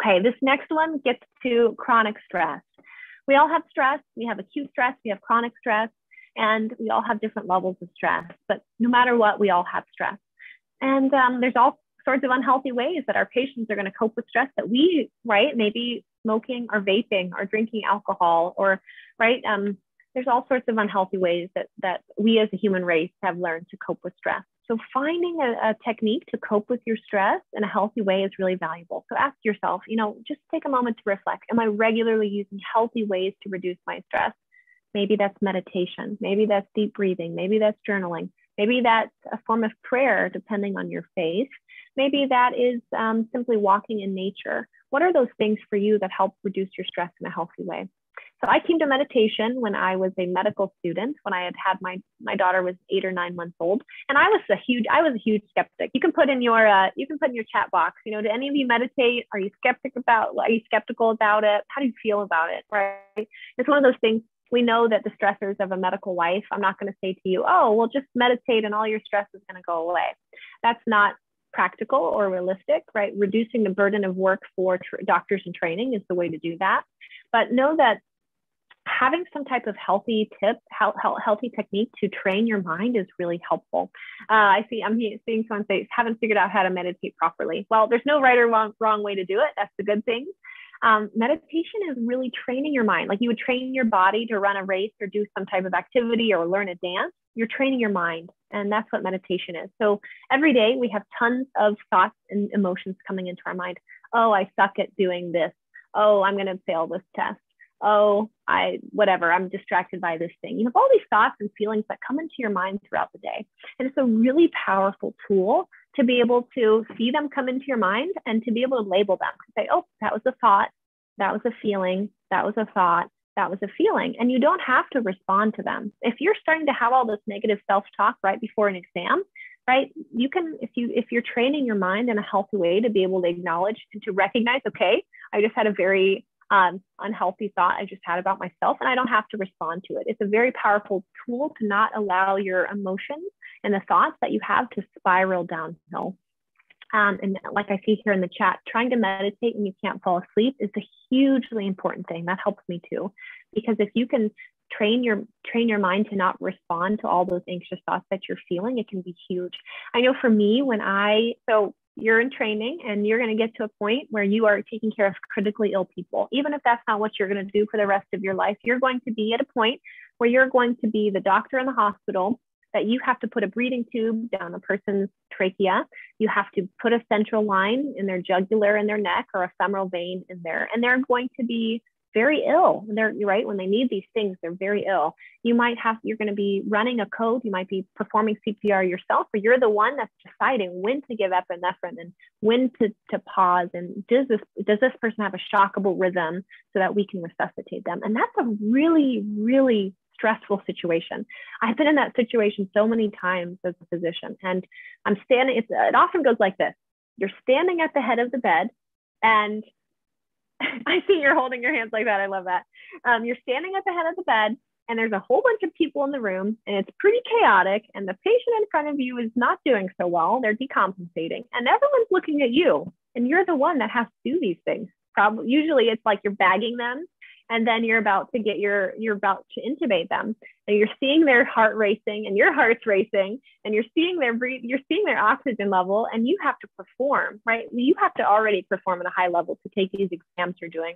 Okay, this next one gets to chronic stress. We all have stress. We have acute stress. We have chronic stress and we all have different levels of stress, but no matter what, we all have stress. And um, there's all sorts of unhealthy ways that our patients are going to cope with stress that we, right, maybe smoking or vaping or drinking alcohol or, right, um, there's all sorts of unhealthy ways that, that we as a human race have learned to cope with stress. So finding a, a, technique to cope with your stress in a healthy way is really valuable. So ask yourself, you know, just take a moment to reflect. Am I regularly using healthy ways to reduce my stress? Maybe that's meditation. Maybe that's deep breathing. Maybe that's journaling. Maybe that's a form of prayer, depending on your faith. Maybe that is um, simply walking in nature. What are those things for you that help reduce your stress in a healthy way? So I came to meditation when I was a medical student, when I had had my my daughter was eight or nine months old, and I was a huge I was a huge skeptic. You can put in your uh, you can put in your chat box. You know, do any of you meditate? Are you skeptic about? Are you skeptical about it? How do you feel about it? Right? It's one of those things we know that the stressors of a medical life, I'm not going to say to you, oh, well, just meditate and all your stress is going to go away. That's not practical or realistic, right? Reducing the burden of work for tr- doctors in training is the way to do that. But know that having some type of healthy tip, healthy technique to train your mind is really helpful. Uh, I see, I'm seeing someone say, haven't figured out how to meditate properly. Well, there's no right or wrong, wrong way to do it. That's the good thing. Um, meditation is really training your mind. Like you would train your body to run a race or do some type of activity or learn a dance. You're training your mind. And that's what meditation is. So every day we have tons of thoughts and emotions coming into our mind. Oh, I suck at doing this. Oh, I'm going to fail this test. Oh, I, whatever, I'm distracted by this thing. You have all these thoughts and feelings that come into your mind throughout the day. And it's a really powerful tool to be able to see them come into your mind and to be able to label them. Say, oh, that was a thought, that was a feeling, that was a thought, that was a feeling. And you don't have to respond to them. If you're starting to have all this negative self-talk right before an exam, right, you can, if you if you're training your mind in a healthy way to be able to acknowledge and to recognize, okay, I just had a very um, unhealthy thought I just had about myself, and I don't have to respond to it. It's a very powerful tool to not allow your emotions and the thoughts that you have to spiral downhill. Um, and like I see here in the chat, trying to meditate when you can't fall asleep is a hugely important thing. That helps me too, because if you can train your train your mind to not respond to all those anxious thoughts that you're feeling, it can be huge. I know for me, when I so you're in training and you're going to get to a point where you are taking care of critically ill people. Even if that's not what you're going to do for the rest of your life, you're going to be at a point where you're going to be the doctor in the hospital that you have to put a breathing tube down a person's trachea. You have to put a central line in their jugular in their neck or a femoral vein in there. And they're going to be very ill. They're right when they need these things, they're very ill. You might have you're going to be running a code, you might be performing CPR yourself, or you're the one that's deciding when to give epinephrine and when to, to pause. And does this does this person have a shockable rhythm so that we can resuscitate them? And that's a really, really stressful situation. I've been in that situation so many times as a physician, and I'm standing, it often goes like this you're standing at the head of the bed, and I see you're holding your hands like that. I love that. Um, you're standing at the head of the bed, and there's a whole bunch of people in the room, and it's pretty chaotic, and the patient in front of you is not doing so well. They're decompensating, and everyone's looking at you, and you're the one that has to do these things. Probably, usually, it's like you're bagging them and then you're about to get your you're about to intubate them. And you're seeing their heart racing and your heart's racing and you're seeing their breathe you're seeing their oxygen level and you have to perform right? You have to already perform at a high level to take these exams you're doing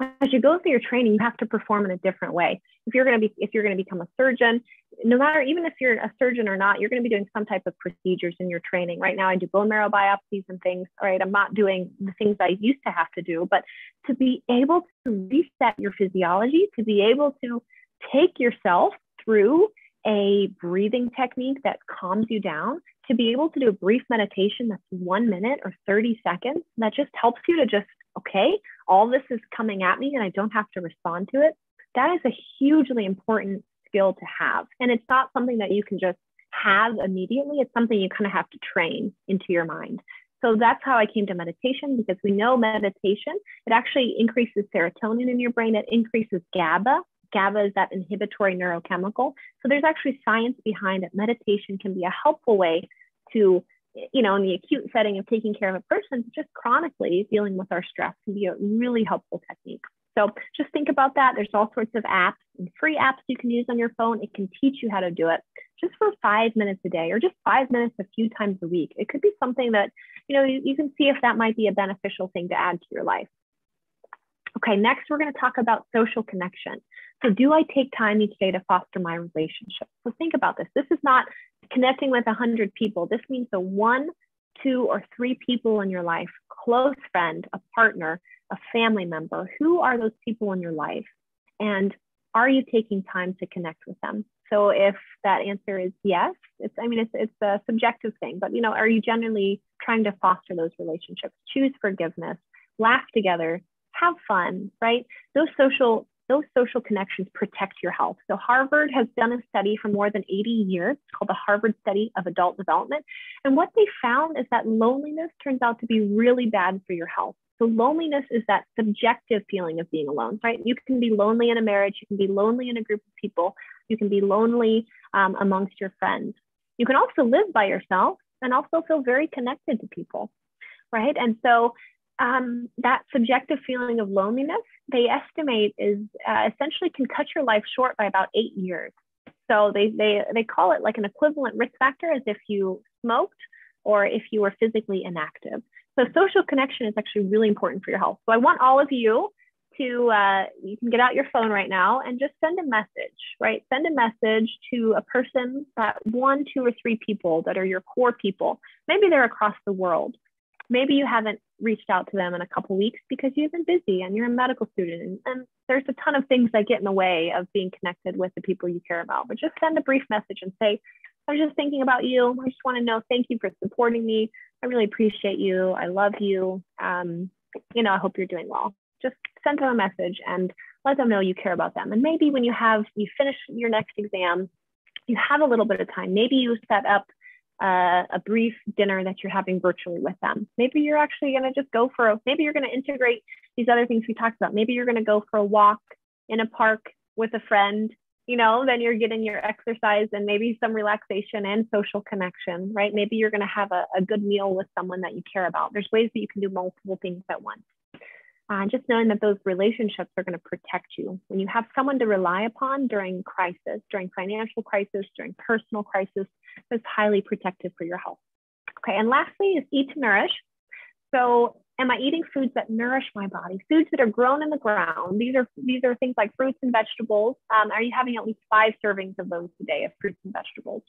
as you go through your training, you have to perform in a different way. If you're going to be, if you're going to become a surgeon, no matter even if you're a surgeon or not, you're going to be doing some type of procedures in your training. Right now, I do bone marrow biopsies and things. All right, I'm not doing the things I used to have to do, but to be able to reset your physiology, to be able to take yourself through a breathing technique that calms you down, to be able to do a brief meditation that's one minute or 30 seconds that just helps you to just okay, all this is coming at me and I don't have to respond to it. That is a hugely important skill to have. And it's not something that you can just have immediately. It's something you kind of have to train into your mind. So that's how I came to meditation because we know meditation, it actually increases serotonin in your brain, it increases GABA. GABA is that inhibitory neurochemical. So there's actually science behind it. Meditation can be a helpful way to you know, in the acute setting of taking care of a person, just chronically dealing with our stress can be a really helpful technique. So just think about that. There's all sorts of apps and free apps you can use on your phone. It can teach you how to do it just for five minutes a day or just five minutes a few times a week. It could be something that, you know, you, you can see if that might be a beneficial thing to add to your life. Okay, next we're going to talk about social connection. So, do I take time each day to foster my relationship? So, think about this. This is not connecting with 100 people. This means the one, two, or three people in your life close friend, a partner, a family member. Who are those people in your life? And are you taking time to connect with them? So if that answer is yes, it's I mean it's it's a subjective thing, but you know, are you generally trying to foster those relationships? Choose forgiveness, laugh together, have fun, right? Those social those social connections protect your health. So Harvard has done a study for more than 80 years called the Harvard Study of Adult Development. And what they found is that loneliness turns out to be really bad for your health. So loneliness is that subjective feeling of being alone, right? You can be lonely in a marriage, you can be lonely in a group of people, you can be lonely um, amongst your friends. You can also live by yourself and also feel very connected to people, right? And so um, that subjective feeling of loneliness, they estimate is uh, essentially can cut your life short by about eight years. So they, they, they call it like an equivalent risk factor as if you smoked or if you were physically inactive. So social connection is actually really important for your health. So I want all of you to, uh, you can get out your phone right now and just send a message, right? Send a message to a person that one, two, or three people that are your core people. Maybe they're across the world maybe you haven't reached out to them in a couple weeks because you've been busy and you're a medical student and, there's a ton of things that get in the way of being connected with the people you care about. But just send a brief message and say i was just thinking about you. I just want to know. Thank you for supporting me. I really appreciate you. I love you. Um, you know i hope you're doing well. Just send them a message and let them know you care about them. And maybe when you have you finish your next exam you have a little bit of time. Maybe you set up uh, a brief dinner that you're having virtually with them. Maybe you're actually going to just go for a, maybe you're going to integrate these other things we talked about. Maybe you're going to go for a walk in a park with a friend, you know, then you're getting your exercise and maybe some relaxation and social connection, right? Maybe you're going to have a, a good meal with someone that you care about. There's ways that you can do multiple things at once uh, just knowing that those relationships are going to protect you. When you have someone to rely upon during crisis, during financial crisis, during personal crisis, that's highly protective for your health. Okay, and lastly is eat to nourish. So am I eating foods that nourish my body? Foods that are grown in the ground. These are these are things like fruits and vegetables. Um, are you having at least five servings of those today of fruits and vegetables?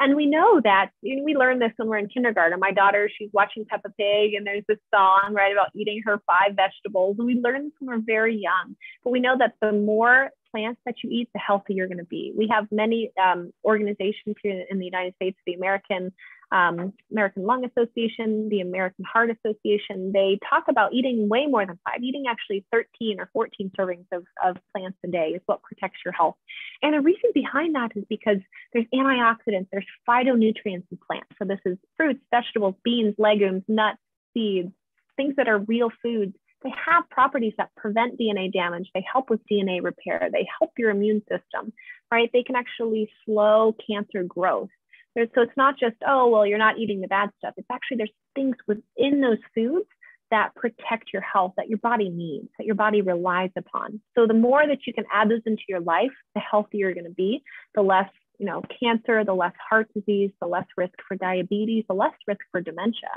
And we know that you know, we learned this when we're in kindergarten. My daughter, she's watching Peppa Pig, and there's this song right about eating her five vegetables. And we learned this when we're very young. But we know that the more plants that you eat, the healthier you're going to be. We have many um, organizations here in the United States, the American um, American Lung Association, the American Heart Association, they talk about eating way more than five, eating actually 13 or 14 servings of, of plants a day is what protects your health. And the reason behind that is because there's antioxidants, there's phytonutrients in plants. So this is fruits, vegetables, beans, legumes, nuts, seeds, things that are real foods. They have properties that prevent DNA damage. They help with DNA repair. They help your immune system, right? They can actually slow cancer growth. So it's not just, oh, well, you're not eating the bad stuff. It's actually there's things within those foods that protect your health that your body needs, that your body relies upon. So the more that you can add those into your life, the healthier you're going to be, the less you know cancer, the less heart disease, the less risk for diabetes, the less risk for dementia.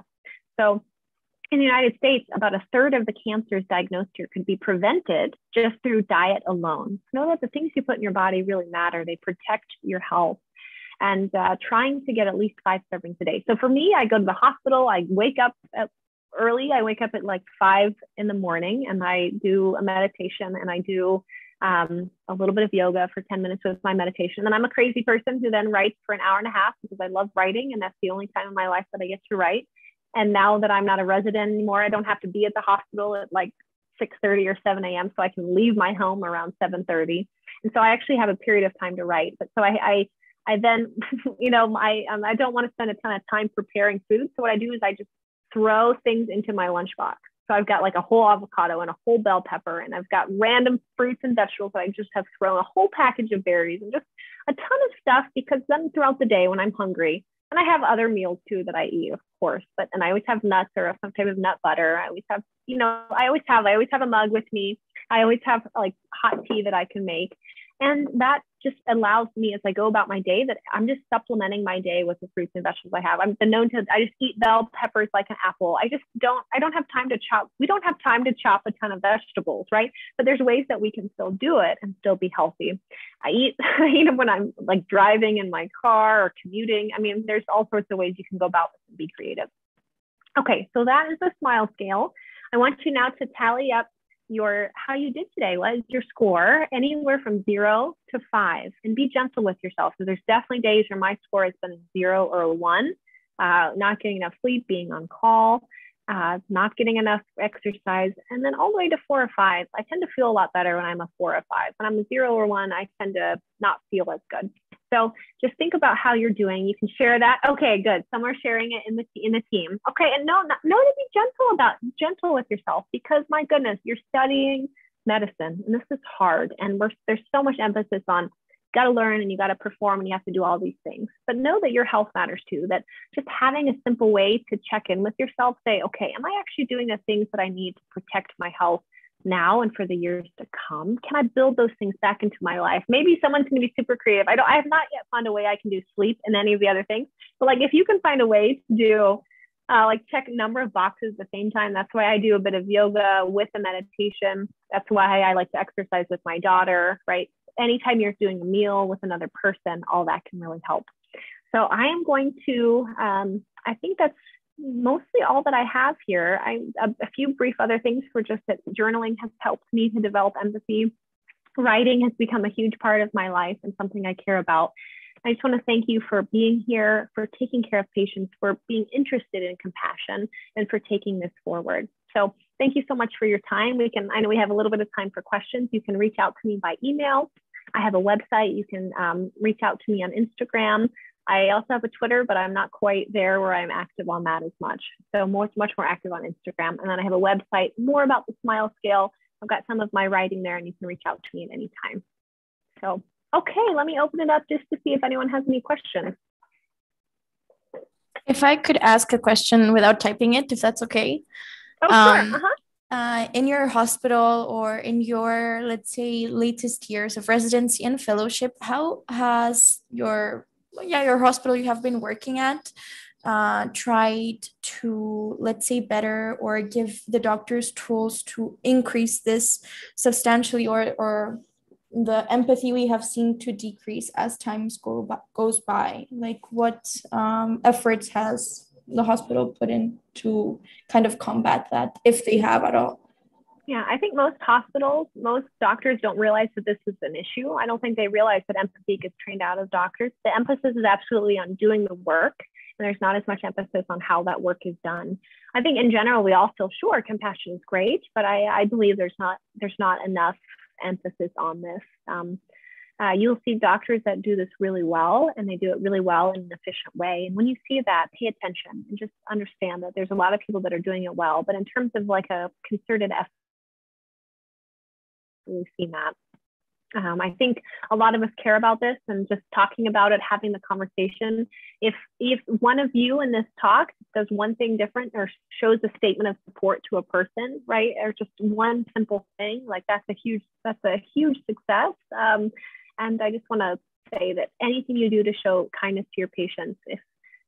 So in the United States, about a third of the cancers diagnosed here could be prevented just through diet alone. Know that the things you put in your body really matter. They protect your health and uh, trying to get at least five servings a day. So for me, I go to the hospital, I wake up at early. I wake up at like five in the morning and I do a meditation and I do um, a little bit of yoga for 10 minutes with my meditation. And I'm a crazy person who then writes for an hour and a half because I love writing and that's the only time in my life that I get to write. And now that I'm not a resident anymore, I don't have to be at the hospital at like 6:30 or 7 a.m. So I can leave my home around 7:30. And so I actually have a period of time to write. But so I, I I then, you know, I um, I don't want to spend a ton of time preparing food. So what I do is I just throw things into my lunchbox. So I've got like a whole avocado and a whole bell pepper, and I've got random fruits and vegetables that I just have thrown a whole package of berries and just a ton of stuff because then throughout the day when I'm hungry, and I have other meals too that I eat, of course, but and I always have nuts or some type of nut butter. I always have, you know, I always have, I always have a mug with me. I always have like hot tea that I can make. And that just allows me as I go about my day that I'm just supplementing my day with the fruits and vegetables I have. I'm been known to I just eat bell peppers like an apple. I just don't I don't have time to chop. We don't have time to chop a ton of vegetables, right? But there's ways that we can still do it and still be healthy. I eat when I'm like driving in my car or commuting. I mean, there's all sorts of ways you can go about this and be creative. Okay, so that is the smile scale. I want you now to tally up your how you did today. What is your score? Anywhere from zero to five, and be gentle with yourself. So there's definitely days where my score has been zero or one. Uh, not getting enough sleep, being on call, uh, not getting enough exercise, and then all the way to four or five. I tend to feel a lot better when I'm a four or five. When I'm a zero or one, I tend to not feel as good. So just think about how you're doing. You can share that. Okay, good. Some are sharing it in the in the team. Okay, and no, no, know to be gentle about gentle with yourself because my goodness, you're studying medicine and this is hard, and we're, there's so much emphasis on got to learn and you got to perform and you have to do all these things. But know that your health matters too. That just having a simple way to check in with yourself, say, okay, am I actually doing the things that I need to protect my health? Now and for the years to come? Can I build those things back into my life? Maybe someone's going to be super creative. I don't. I have not yet found a way I can do sleep and any of the other things. But like, if you can find a way to do, uh, like, check a number of boxes at the same time. That's why I do a bit of yoga with a meditation. That's why I like to exercise with my daughter. Right. Anytime you're doing a meal with another person, all that can really help. So I am going to. Um, I think that's mostly all that I have here. I a, a few brief other things were just that journaling has helped me to develop empathy. Writing has become a huge part of my life and something I care about. I just want to thank you for being here, for taking care of patients, for being interested in compassion, and for taking this forward. So thank you so much for your time. We can, I know we have a little bit of time for questions. You can reach out to me by email. I have a website. You can um, reach out to me on Instagram. I also have a Twitter, but I'm not quite there where I'm active on that as much. So much, much more active on Instagram. And then I have a website more about the smile scale. I've got some of my writing there and you can reach out to me at any time. So, okay, let me open it up just to see if anyone has any questions. If I could ask a question without typing it, if that's okay. Oh, um, sure. Uh-huh. Uh, in your hospital or in your, let's say, latest years of residency and fellowship, how has your yeah your hospital you have been working at uh, tried to let's say better or give the doctors tools to increase this substantially or or the empathy we have seen to decrease as times go by, goes by. Like what um, efforts has the hospital put in to kind of combat that if they have at all yeah, I think most hospitals, most doctors don't realize that this is an issue. I don't think they realize that empathy gets trained out of doctors. The emphasis is absolutely on doing the work, and there's not as much emphasis on how that work is done. I think in general, we all feel sure compassion is great, but I, I believe there's not there's not enough emphasis on this. Um, uh, you'll see doctors that do this really well and they do it really well in an efficient way. And when you see that, pay attention and just understand that there's a lot of people that are doing it well. But in terms of like a concerted we've seen that. Um, I think a lot of us care about this and just talking about it, having the conversation. If if one of you in this talk does one thing different or shows a statement of support to a person, right, or just one simple thing, like that's a huge that's a huge success. Um, and I just want to say that anything you do to show kindness to your patients, if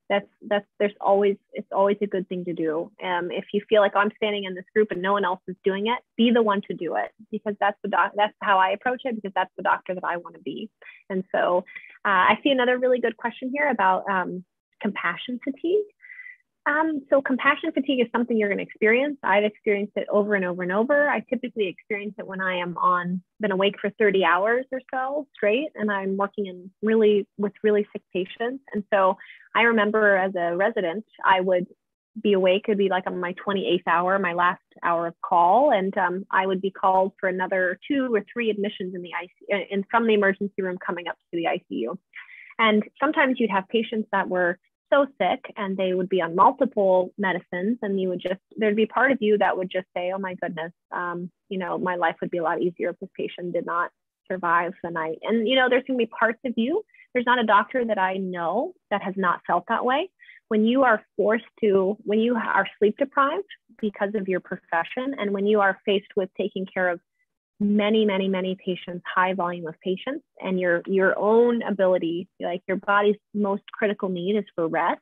that's that's there's always it's always a good thing to do. Um, if you feel like i'm standing in this group and no one else is doing it be the one to do it because that's the doc that's how i approach it because that's the doctor that i want to be. And so uh, i see another really good question here about um, compassion fatigue um, so compassion fatigue is something you're going to experience. I've experienced it over and over and over. I typically experience it when I am on, been awake for 30 hours or so straight, and I'm working in really with really sick patients. And so I remember as a resident, I would be awake. It'd be like on my 28th hour, my last hour of call, and um, I would be called for another two or three admissions in the ICU, and from the emergency room coming up to the ICU. And sometimes you'd have patients that were so sick and they would be on multiple medicines and you would just there'd be part of you that would just say oh my goodness um, you know my life would be a lot easier if this patient did not survive the night. And you know there's going to be parts of you there's not a doctor that i know that has not felt that way. When you are forced to when you are sleep deprived because of your profession and when you are faced with taking care of many many many patients high volume of patients and your your own ability like your body's most critical need is for rest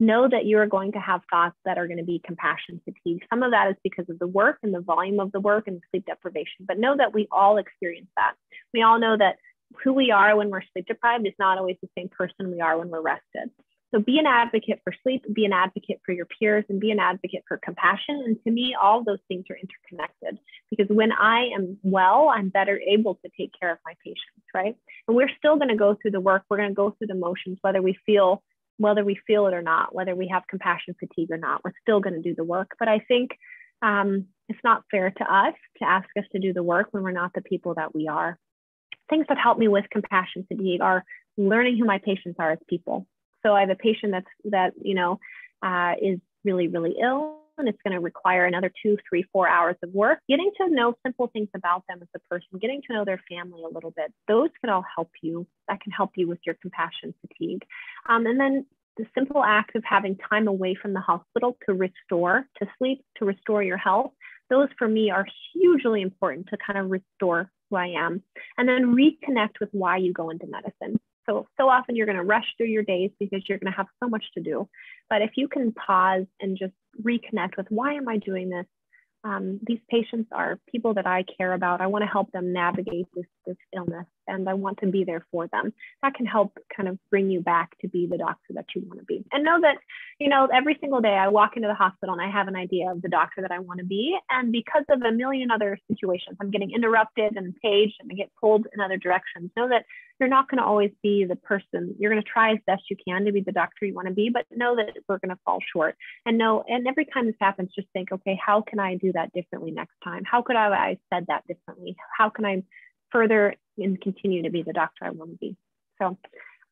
know that you are going to have thoughts that are going to be compassion fatigue. Some of that is because of the work and the volume of the work and sleep deprivation but know that we all experience that. We all know that who we are when we're sleep deprived is not always the same person we are when we're rested. So be an advocate for sleep, be an advocate for your peers, and be an advocate for compassion. And to me, all those things are interconnected because when I am well, I'm better able to take care of my patients, right? And we're still going to go through the work. We're going to go through the motions, whether we feel whether we feel it or not, whether we have compassion fatigue or not. We're still going to do the work. But I think um, it's not fair to us to ask us to do the work when we're not the people that we are. Things that help me with compassion fatigue are learning who my patients are as people so I have a patient that's that you know uh, is really really ill, and it's going to require another two, three, four hours of work. Getting to know simple things about them as a person, getting to know their family a little bit, those can all help you. That can help you with your compassion fatigue, um, and then the simple act of having time away from the hospital to restore, to sleep, to restore your health. Those for me are hugely important to kind of restore who I am. And then reconnect with why you go into medicine. So, so often you're going to rush through your days because you're going to have so much to do. But if you can pause and just reconnect with why am I doing this? Um, these patients are people that I care about. I want to help them navigate this, this illness and I want to be there for them. That can help kind of bring you back to be the doctor that you want to be. And know that, you know, every single day I walk into the hospital and I have an idea of the doctor that I want to be. And because of a million other situations, I'm getting interrupted and paged and I get pulled in other directions. Know that you're not going to always be the person. You're going to try as best you can to be the doctor you want to be, but know that we're going to fall short. And know, and every time this happens, just think, okay, how can I do that differently next time? How could I have said that differently? How can I further and continue to be the doctor I want to be. So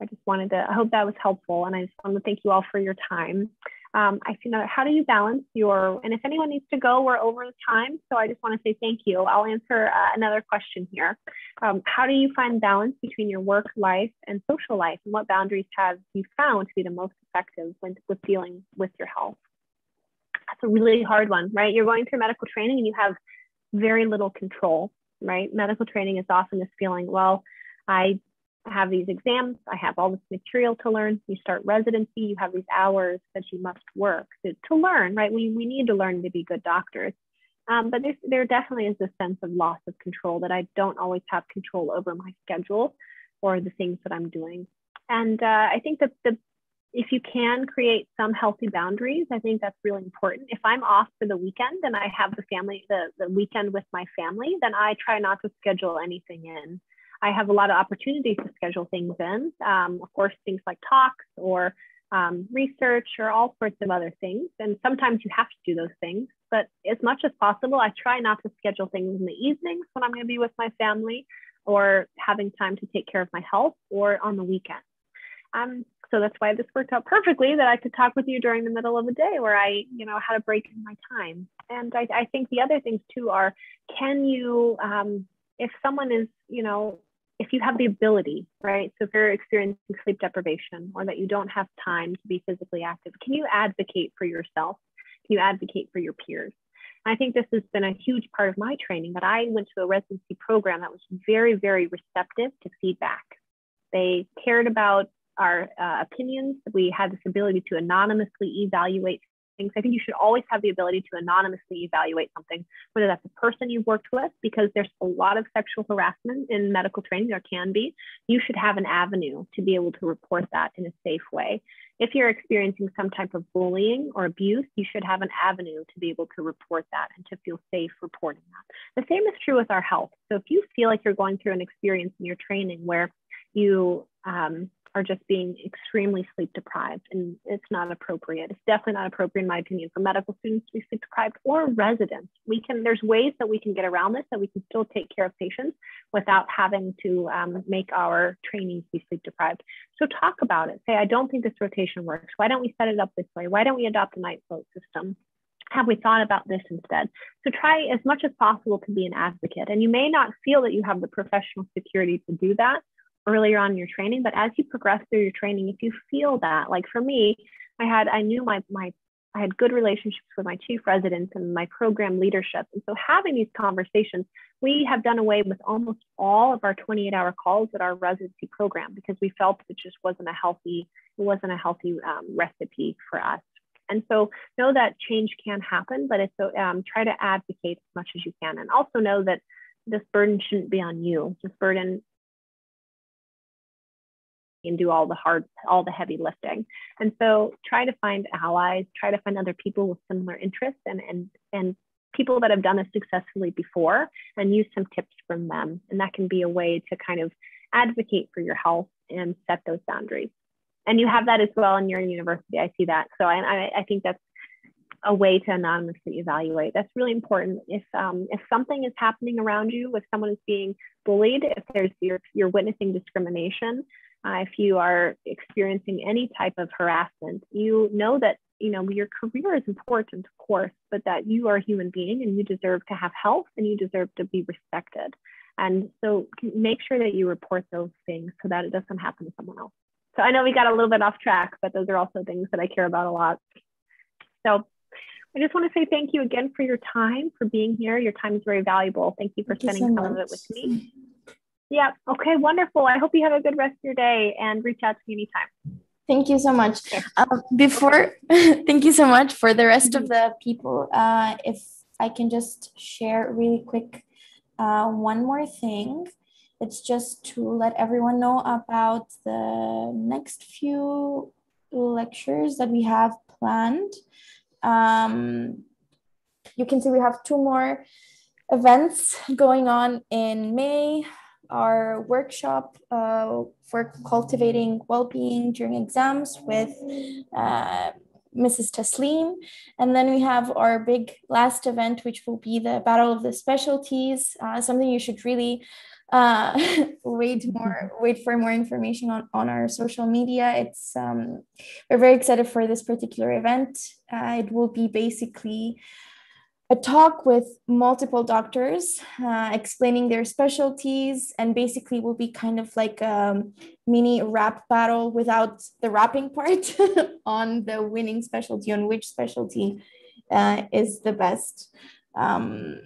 I just wanted to, I hope that was helpful. And I just want to thank you all for your time. Um, I see now, how do you balance your, and if anyone needs to go, we're over the time. So I just want to say thank you. I'll answer uh, another question here. Um, how do you find balance between your work life and social life? And what boundaries have you found to be the most effective when, with dealing with your health? That's a really hard one, right? You're going through medical training and you have very little control right? Medical training is often this feeling, well, I have these exams, I have all this material to learn. You start residency, you have these hours that you must work to, to learn, right? We, we need to learn to be good doctors. Um, but there definitely is a sense of loss of control that I don't always have control over my schedule or the things that I'm doing. And uh, I think that the if you can create some healthy boundaries, I think that's really important. If I'm off for the weekend and I have the family, the, the weekend with my family, then I try not to schedule anything in. I have a lot of opportunities to schedule things in. Um, of course, things like talks or um, research or all sorts of other things. And sometimes you have to do those things. But as much as possible, I try not to schedule things in the evenings when I'm going to be with my family or having time to take care of my health or on the weekend. Um, so that's why this worked out perfectly that I could talk with you during the middle of the day where I, you know, had a break in my time. And I, I think the other things too are, can you, um, if someone is, you know, if you have the ability, right? So if you're experiencing sleep deprivation or that you don't have time to be physically active, can you advocate for yourself? Can you advocate for your peers? I think this has been a huge part of my training that I went to a residency program that was very, very receptive to feedback. They cared about our uh, opinions. We had this ability to anonymously evaluate things. I think you should always have the ability to anonymously evaluate something, whether that's a person you've worked with, because there's a lot of sexual harassment in medical training, there can be. You should have an avenue to be able to report that in a safe way. If you're experiencing some type of bullying or abuse, you should have an avenue to be able to report that and to feel safe reporting that. The same is true with our health. So if you feel like you're going through an experience in your training where you um, are just being extremely sleep deprived and it's not appropriate. It's definitely not appropriate in my opinion for medical students to be sleep deprived or residents. We can, there's ways that we can get around this that we can still take care of patients without having to um, make our trainees be sleep deprived. So talk about it. Say, I don't think this rotation works. Why don't we set it up this way? Why don't we adopt a night float system? have we thought about this instead? So try as much as possible to be an advocate. And you may not feel that you have the professional security to do that, earlier on in your training but as you progress through your training if you feel that like for me i had i knew my my i had good relationships with my chief residents and my program leadership. And so having these conversations we have done away with almost all of our 28 hour calls at our residency program because we felt it just wasn't a healthy it wasn't a healthy um, recipe for us. And so know that change can happen but it's um, try to advocate as much as you can and also know that this burden shouldn't be on you. This burden and do all the hard, all the heavy lifting. And so try to find allies, try to find other people with similar interests and, and, and people that have done this successfully before and use some tips from them. And that can be a way to kind of advocate for your health and set those boundaries. And you have that as well in your university. I see that. So I, I think that's a way to anonymously evaluate. That's really important. If um, if something is happening around you, if someone is being bullied, if there's you're, you're witnessing discrimination, uh, if you are experiencing any type of harassment, you know that you know your career is important, of course, but that you are a human being and you deserve to have health and you deserve to be respected. And so make sure that you report those things so that it doesn't happen to someone else. So I know we got a little bit off track, but those are also things that I care about a lot. So I just want to say thank you again for your time, for being here. Your time is very valuable. Thank you for thank spending you so some of it with me. Yeah. Okay. Wonderful. I hope you have a good rest of your day and reach out to me anytime. Thank you so much. Um, before, thank you so much for the rest of the people. Uh, if I can just share really quick uh, one more thing. It's just to let everyone know about the next few lectures that we have planned. Um, you can see we have two more events going on in May our workshop uh, for cultivating well-being during exams with uh, Mrs. Taslim. And then we have our big last event, which will be the Battle of the Specialties, uh, something you should really uh, wait more, wait for more information on, on our social media. It's um, we're very excited for this particular event. Uh, it will be basically a talk with multiple doctors uh, explaining their specialties and basically will be kind of like a mini rap battle without the rapping part on the winning specialty on which specialty uh, is the best. Um,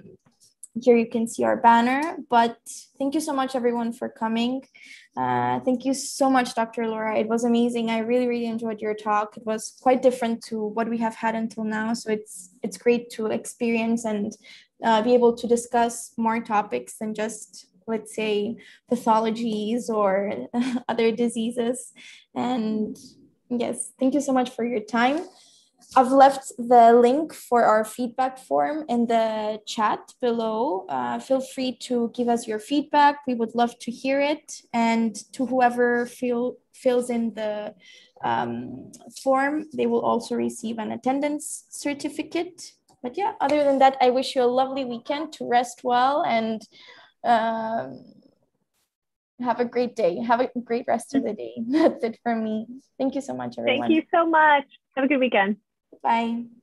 here you can see our banner but thank you so much everyone for coming. Uh, thank you so much dr laura. It was amazing. I really really enjoyed your talk. It was quite different to what we have had until now so it's it's great to experience and uh, be able to discuss more topics than just let's say pathologies or other diseases. And yes thank you so much for your time I've left the link for our feedback form in the chat below. Uh, feel free to give us your feedback. We would love to hear it. And to whoever feel, fills in the um, form, they will also receive an attendance certificate. But yeah, other than that, I wish you a lovely weekend to rest well and um, have a great day. Have a great rest of the day. That's it for me. Thank you so much, everyone. Thank you so much. Have a good weekend. Bye.